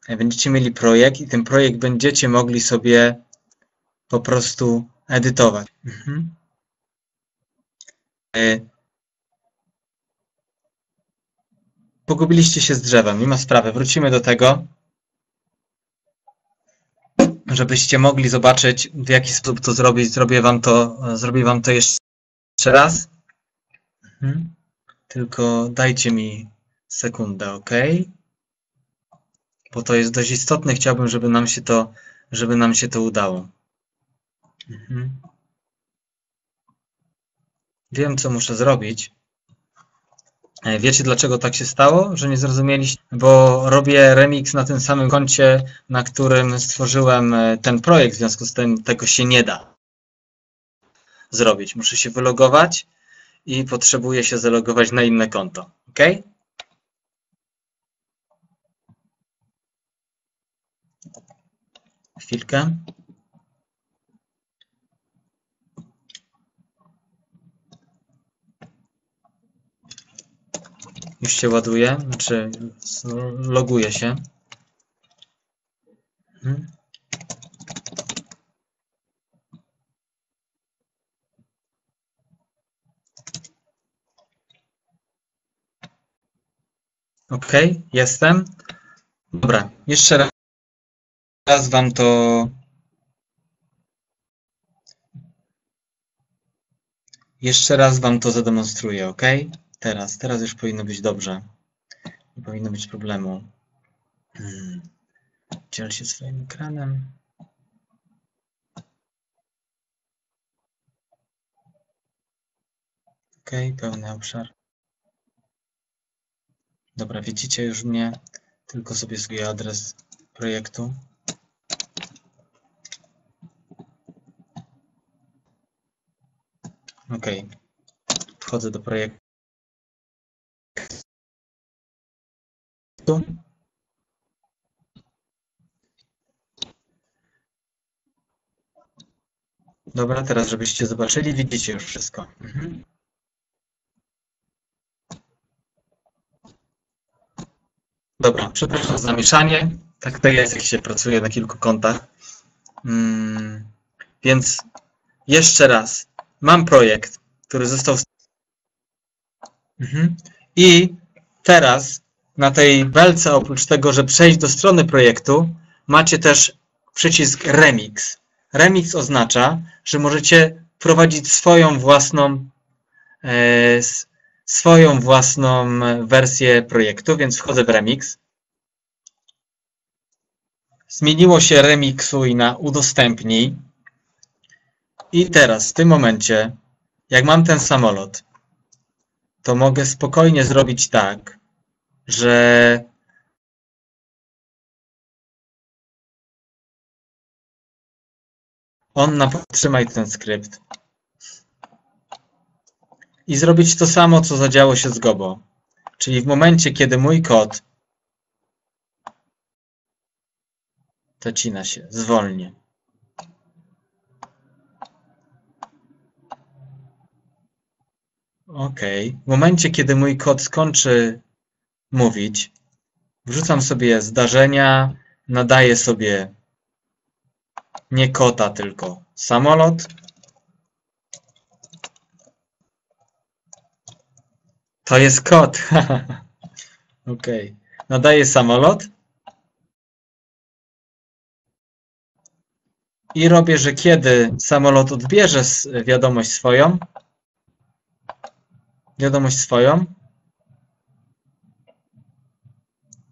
E, Będziecie mieli projekt i ten projekt będziecie mogli sobie po prostu edytować. Mhm. E, Pogubiliście się z drzewem, nie ma sprawy. Wrócimy do tego, żebyście mogli zobaczyć, w jaki sposób to zrobić. Zrobię wam to, zrobię wam to jeszcze raz. Mhm. Tylko dajcie mi sekundę, ok? Bo to jest dość istotne. Chciałbym, żeby nam się to, żeby nam się to udało. Mhm. Wiem, co muszę zrobić. E, Wiecie, dlaczego tak się stało, że nie zrozumieliście? Bo robię remix na tym samym koncie, na którym stworzyłem e, ten projekt, w związku z tym tego się nie da zrobić. Muszę się wylogować i potrzebuję się zalogować na inne konto. OK? Chwilkę. Już się ładuje, znaczy loguje się. Mhm. OK, jestem. Dobra, jeszcze raz, raz Wam to. Jeszcze raz Wam to zademonstruję, OK? Teraz, teraz już powinno być dobrze. Nie powinno być problemu. Hmm. Dziel się swoim ekranem. OK, pełny obszar. Dobra, widzicie już mnie, tylko sobie swój adres projektu. OK, wchodzę do projektu. Dobra, teraz żebyście zobaczyli, widzicie już wszystko. Mhm. Dobra, przepraszam za zamieszanie. Tak to jest, jak się pracuje na kilku kontach. Hmm, więc jeszcze raz. Mam projekt, który został. Mhm. I teraz na tej belce, oprócz tego, że przejść do strony projektu, macie też przycisk Remix. Remix oznacza, że możecie prowadzić swoją własną e, swoją własną wersję projektu, więc wchodzę w Remix. Zmieniło się remiksuj na udostępnij. I teraz w tym momencie, jak mam ten samolot, to mogę spokojnie zrobić tak, że on nam podtrzymaj ten skrypt i zrobić to samo, co zadziało się z Gobo. Czyli w momencie, kiedy mój kod zacina się, zwolnie. OK. W momencie, kiedy mój kod skończy mówić, wrzucam sobie zdarzenia, nadaję sobie nie kota, tylko samolot. To jest kot. OK. Nadaję samolot. I robię, że kiedy samolot odbierze wiadomość swoją, wiadomość swoją,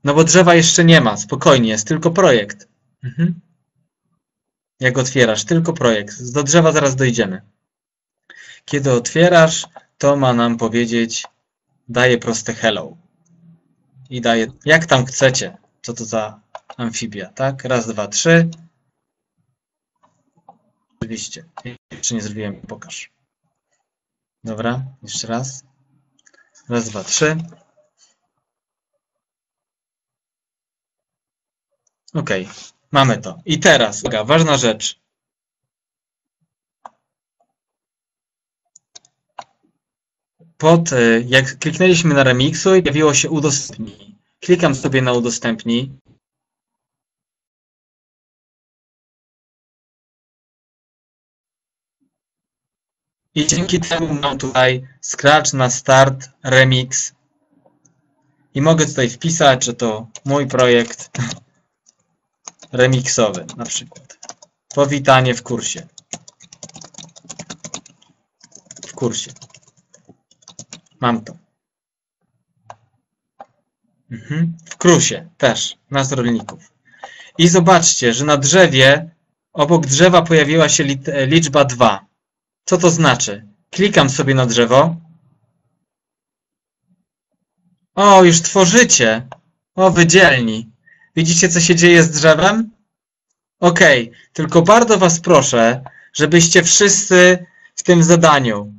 no bo drzewa jeszcze nie ma, spokojnie, jest tylko projekt. Mhm. Jak otwierasz, tylko projekt. Do drzewa zaraz dojdziemy. Kiedy otwierasz, to ma nam powiedzieć daje proste hello. I daje, jak tam chcecie, co to za amfibia, tak? Raz, dwa, trzy. Oczywiście. Jeszcze nie zrobiłem, pokaż. Dobra, jeszcze raz. Raz, dwa, trzy. Ok, mamy to. I teraz, uwaga, ważna rzecz. Pod, y, jak kliknęliśmy na remixu, pojawiło się udostępnij. Klikam sobie na udostępnij. I dzięki temu mam tutaj Scratch na start, remix. I mogę tutaj wpisać, że to mój projekt remixowy na przykład. Powitanie w kursie. W kursie. Mam to. Mhm. W krusie też, na rolników. I zobaczcie, że na drzewie, obok drzewa pojawiła się liczba 2. Co to znaczy? Klikam sobie na drzewo. O, już tworzycie. O, wydzielni. Widzicie, co się dzieje z drzewem? Ok, tylko bardzo Was proszę, żebyście wszyscy w tym zadaniu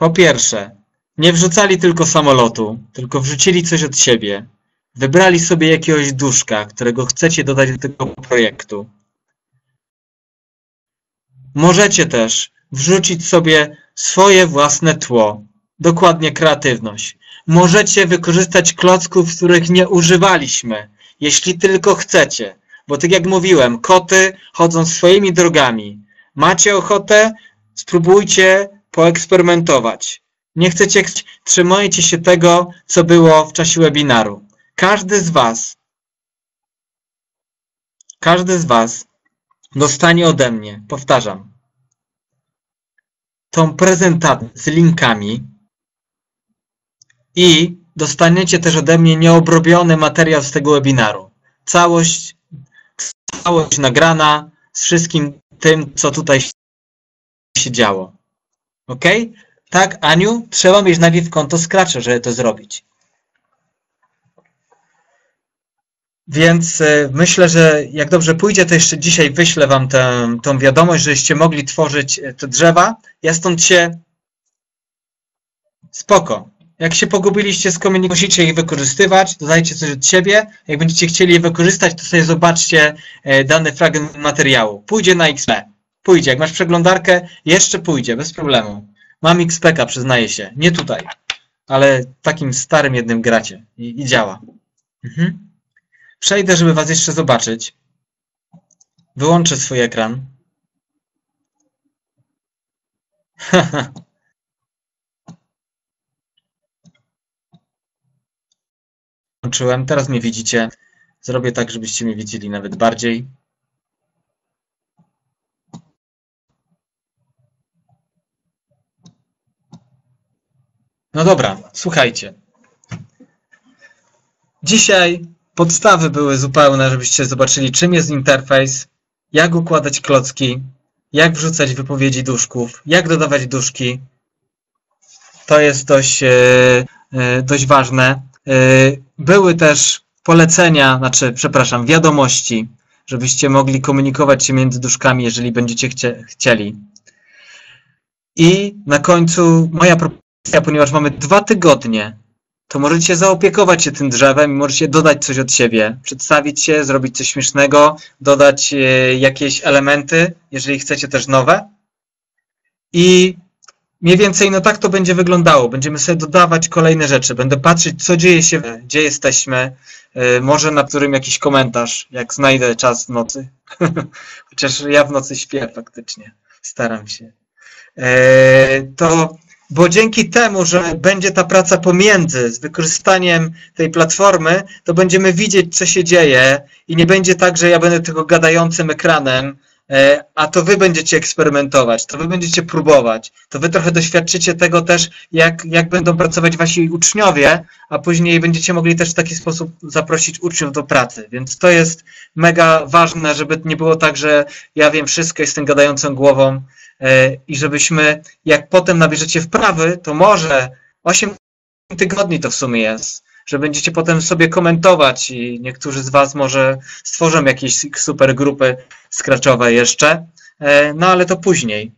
po pierwsze, nie wrzucali tylko samolotu, tylko wrzucili coś od siebie. Wybrali sobie jakiegoś duszka, którego chcecie dodać do tego projektu. Możecie też wrzucić sobie swoje własne tło, dokładnie kreatywność. Możecie wykorzystać klocków, których nie używaliśmy, jeśli tylko chcecie. Bo tak jak mówiłem, koty chodzą swoimi drogami. Macie ochotę? Spróbujcie poeksperymentować. Nie chcecie, trzymajcie się tego, co było w czasie webinaru. Każdy z Was, każdy z Was dostanie ode mnie, powtarzam, tą prezentację z linkami i dostaniecie też ode mnie nieobrobiony materiał z tego webinaru. Całość, całość nagrana z wszystkim tym, co tutaj się działo. Ok? Tak, Aniu, trzeba mieć najpierw konto Scratcha, żeby to zrobić. Więc e, myślę, że jak dobrze pójdzie, to jeszcze dzisiaj wyślę Wam tę, wiadomość, żeście mogli tworzyć e, te drzewa. Ja stąd się spoko. Jak się pogubiliście z komunikacją, musicie ich wykorzystywać, dodajcie coś od siebie. Jak będziecie chcieli je wykorzystać, to sobie zobaczcie e, dany fragment materiału. Pójdzie na XP. Pójdzie. Jak masz przeglądarkę, jeszcze pójdzie, bez problemu. Mam XPK, przyznaję się. Nie tutaj, ale takim starym jednym gracie. I, i działa. Mhm. Przejdę, żeby Was jeszcze zobaczyć. Wyłączę swój ekran. Włączyłem. Teraz mnie widzicie. Zrobię tak, żebyście mnie widzieli nawet bardziej. No dobra, słuchajcie. Dzisiaj podstawy były zupełne, żebyście zobaczyli, czym jest interfejs, jak układać klocki, jak wrzucać wypowiedzi duszków, jak dodawać duszki. To jest dość, e, e, dość ważne. Były też polecenia, znaczy, przepraszam, wiadomości, żebyście mogli komunikować się między duszkami, jeżeli będziecie chcie, chcieli. I na końcu moja propozycja ponieważ mamy dwa tygodnie, to możecie zaopiekować się tym drzewem i możecie dodać coś od siebie, przedstawić się, zrobić coś śmiesznego, dodać e, jakieś elementy, jeżeli chcecie też nowe. I mniej więcej no tak to będzie wyglądało. Będziemy sobie dodawać kolejne rzeczy. Będę patrzeć, co dzieje się, gdzie jesteśmy. E, może na którym jakiś komentarz, jak znajdę czas w nocy. Chociaż ja w nocy śpię faktycznie. Staram się. E, to bo dzięki temu, że będzie ta praca pomiędzy z wykorzystaniem tej platformy, to będziemy widzieć, co się dzieje i nie będzie tak, że ja będę tylko gadającym ekranem, a to wy będziecie eksperymentować, to wy będziecie próbować, to wy trochę doświadczycie tego też, jak, jak będą pracować wasi uczniowie, a później będziecie mogli też w taki sposób zaprosić uczniów do pracy. Więc to jest mega ważne, żeby nie było tak, że ja wiem wszystko, jestem gadającą głową, E, i żebyśmy, jak potem nabierzecie wprawy, to może 8 tygodni to w sumie jest, że będziecie potem sobie komentować i niektórzy z Was może stworzą jakieś super grupy scratchowe jeszcze, e, no ale to później.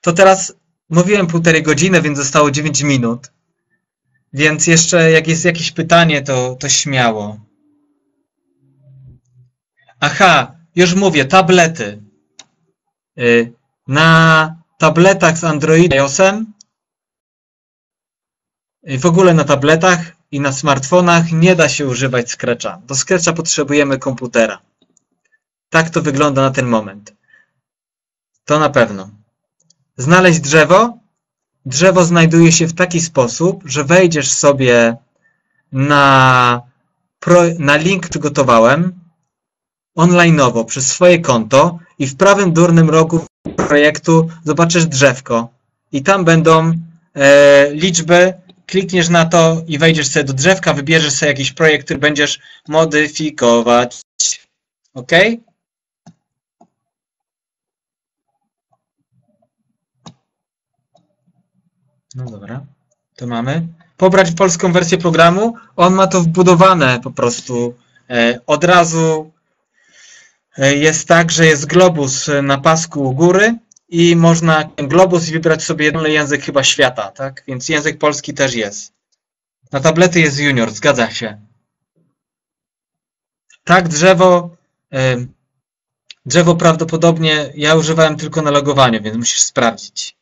To teraz mówiłem półtorej godziny, więc zostało 9 minut. Więc jeszcze jak jest jakieś pytanie, to, to śmiało. Aha, już mówię, tablety. Y, na tabletach z Androidem iOSem y, w ogóle na tabletach i na smartfonach nie da się używać Scratcha. Do Scratcha potrzebujemy komputera. Tak to wygląda na ten moment. To na pewno. Znaleźć drzewo? Drzewo znajduje się w taki sposób, że wejdziesz sobie na, pro, na link przygotowałem online'owo przez swoje konto i w prawym durnym rogu projektu zobaczysz drzewko i tam będą e, liczby, klikniesz na to i wejdziesz sobie do drzewka, wybierzesz sobie jakiś projekt, który będziesz modyfikować. OK? No dobra, to mamy. Pobrać polską wersję programu. On ma to wbudowane po prostu. E, od razu e, jest tak, że jest globus na pasku u góry i można globus wybrać sobie jeden język chyba świata, tak? Więc język polski też jest. Na tablety jest junior, zgadza się. Tak, drzewo. E, drzewo prawdopodobnie ja używałem tylko na logowaniu, więc musisz sprawdzić.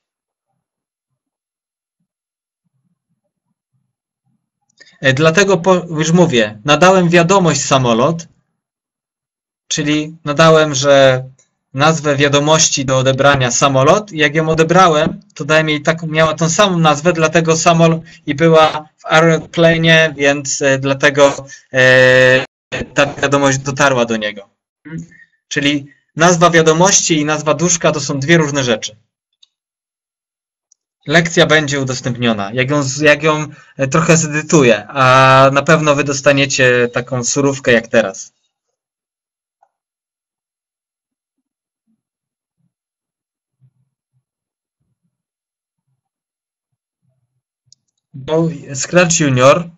E, dlatego już mówię, nadałem wiadomość samolot, czyli nadałem, że nazwę wiadomości do odebrania samolot jak ją odebrałem, to dałem jej taką, miała tą samą nazwę, dlatego samolot i była w aeroplane, więc e, dlatego e, ta wiadomość dotarła do niego. Czyli nazwa wiadomości i nazwa duszka to są dwie różne rzeczy lekcja będzie udostępniona. Jak ją, jak ją e, trochę zedytuję, a na pewno wy dostaniecie taką surówkę jak teraz. Bo Scratch Junior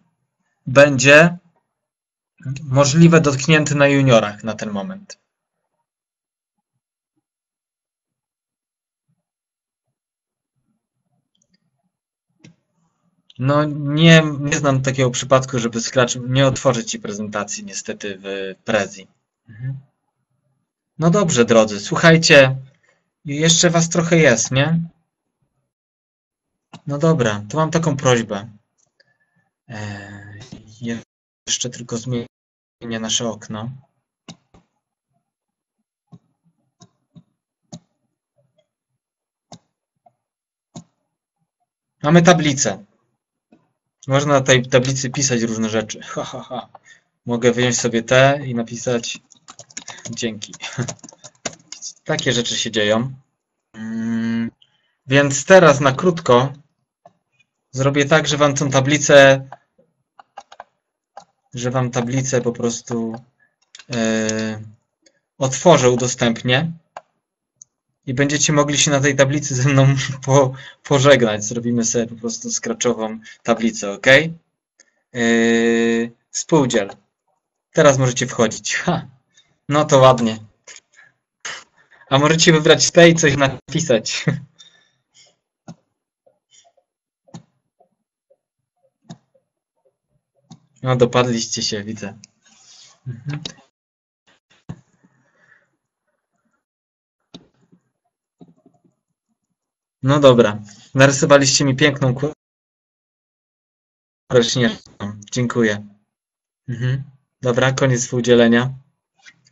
będzie możliwe dotknięty na juniorach na ten moment. No nie, nie znam takiego przypadku, żeby Scratch nie otworzyć Ci prezentacji niestety w Prezi. Mhm. No dobrze, drodzy, słuchajcie, jeszcze Was trochę jest, nie? No dobra, to mam taką prośbę. Eee, jeszcze tylko zmienię nasze okno. Mamy tablicę. Można na tej tablicy pisać różne rzeczy. Ha, ha, ha. Mogę wyjąć sobie te i napisać dzięki. Takie rzeczy się dzieją. Mm, więc teraz na krótko zrobię tak, że Wam tą tablicę że Wam tablicę po prostu yy, otworzę, udostępnię i będziecie mogli się na tej tablicy ze mną po, pożegnać. Zrobimy sobie po prostu skraczową tablicę, ok? Yy. Teraz możecie wchodzić. Ha, no to ładnie. A możecie wybrać tej i coś napisać. No, dopadliście się, widzę. Mhm. No dobra, narysowaliście mi piękną kurę Dziękuję. Mhm. Dobra, koniec współdzielenia.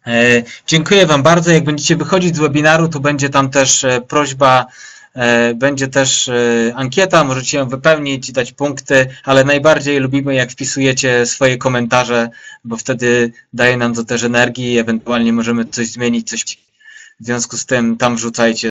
E, dziękuję Wam bardzo. Jak będziecie wychodzić z webinaru, to będzie tam też e, prośba, będzie też e, ankieta, możecie ją wypełnić, dać punkty, ale najbardziej lubimy, jak wpisujecie swoje komentarze, bo wtedy daje nam to też energii i ewentualnie możemy coś zmienić, coś w związku z tym tam wrzucajcie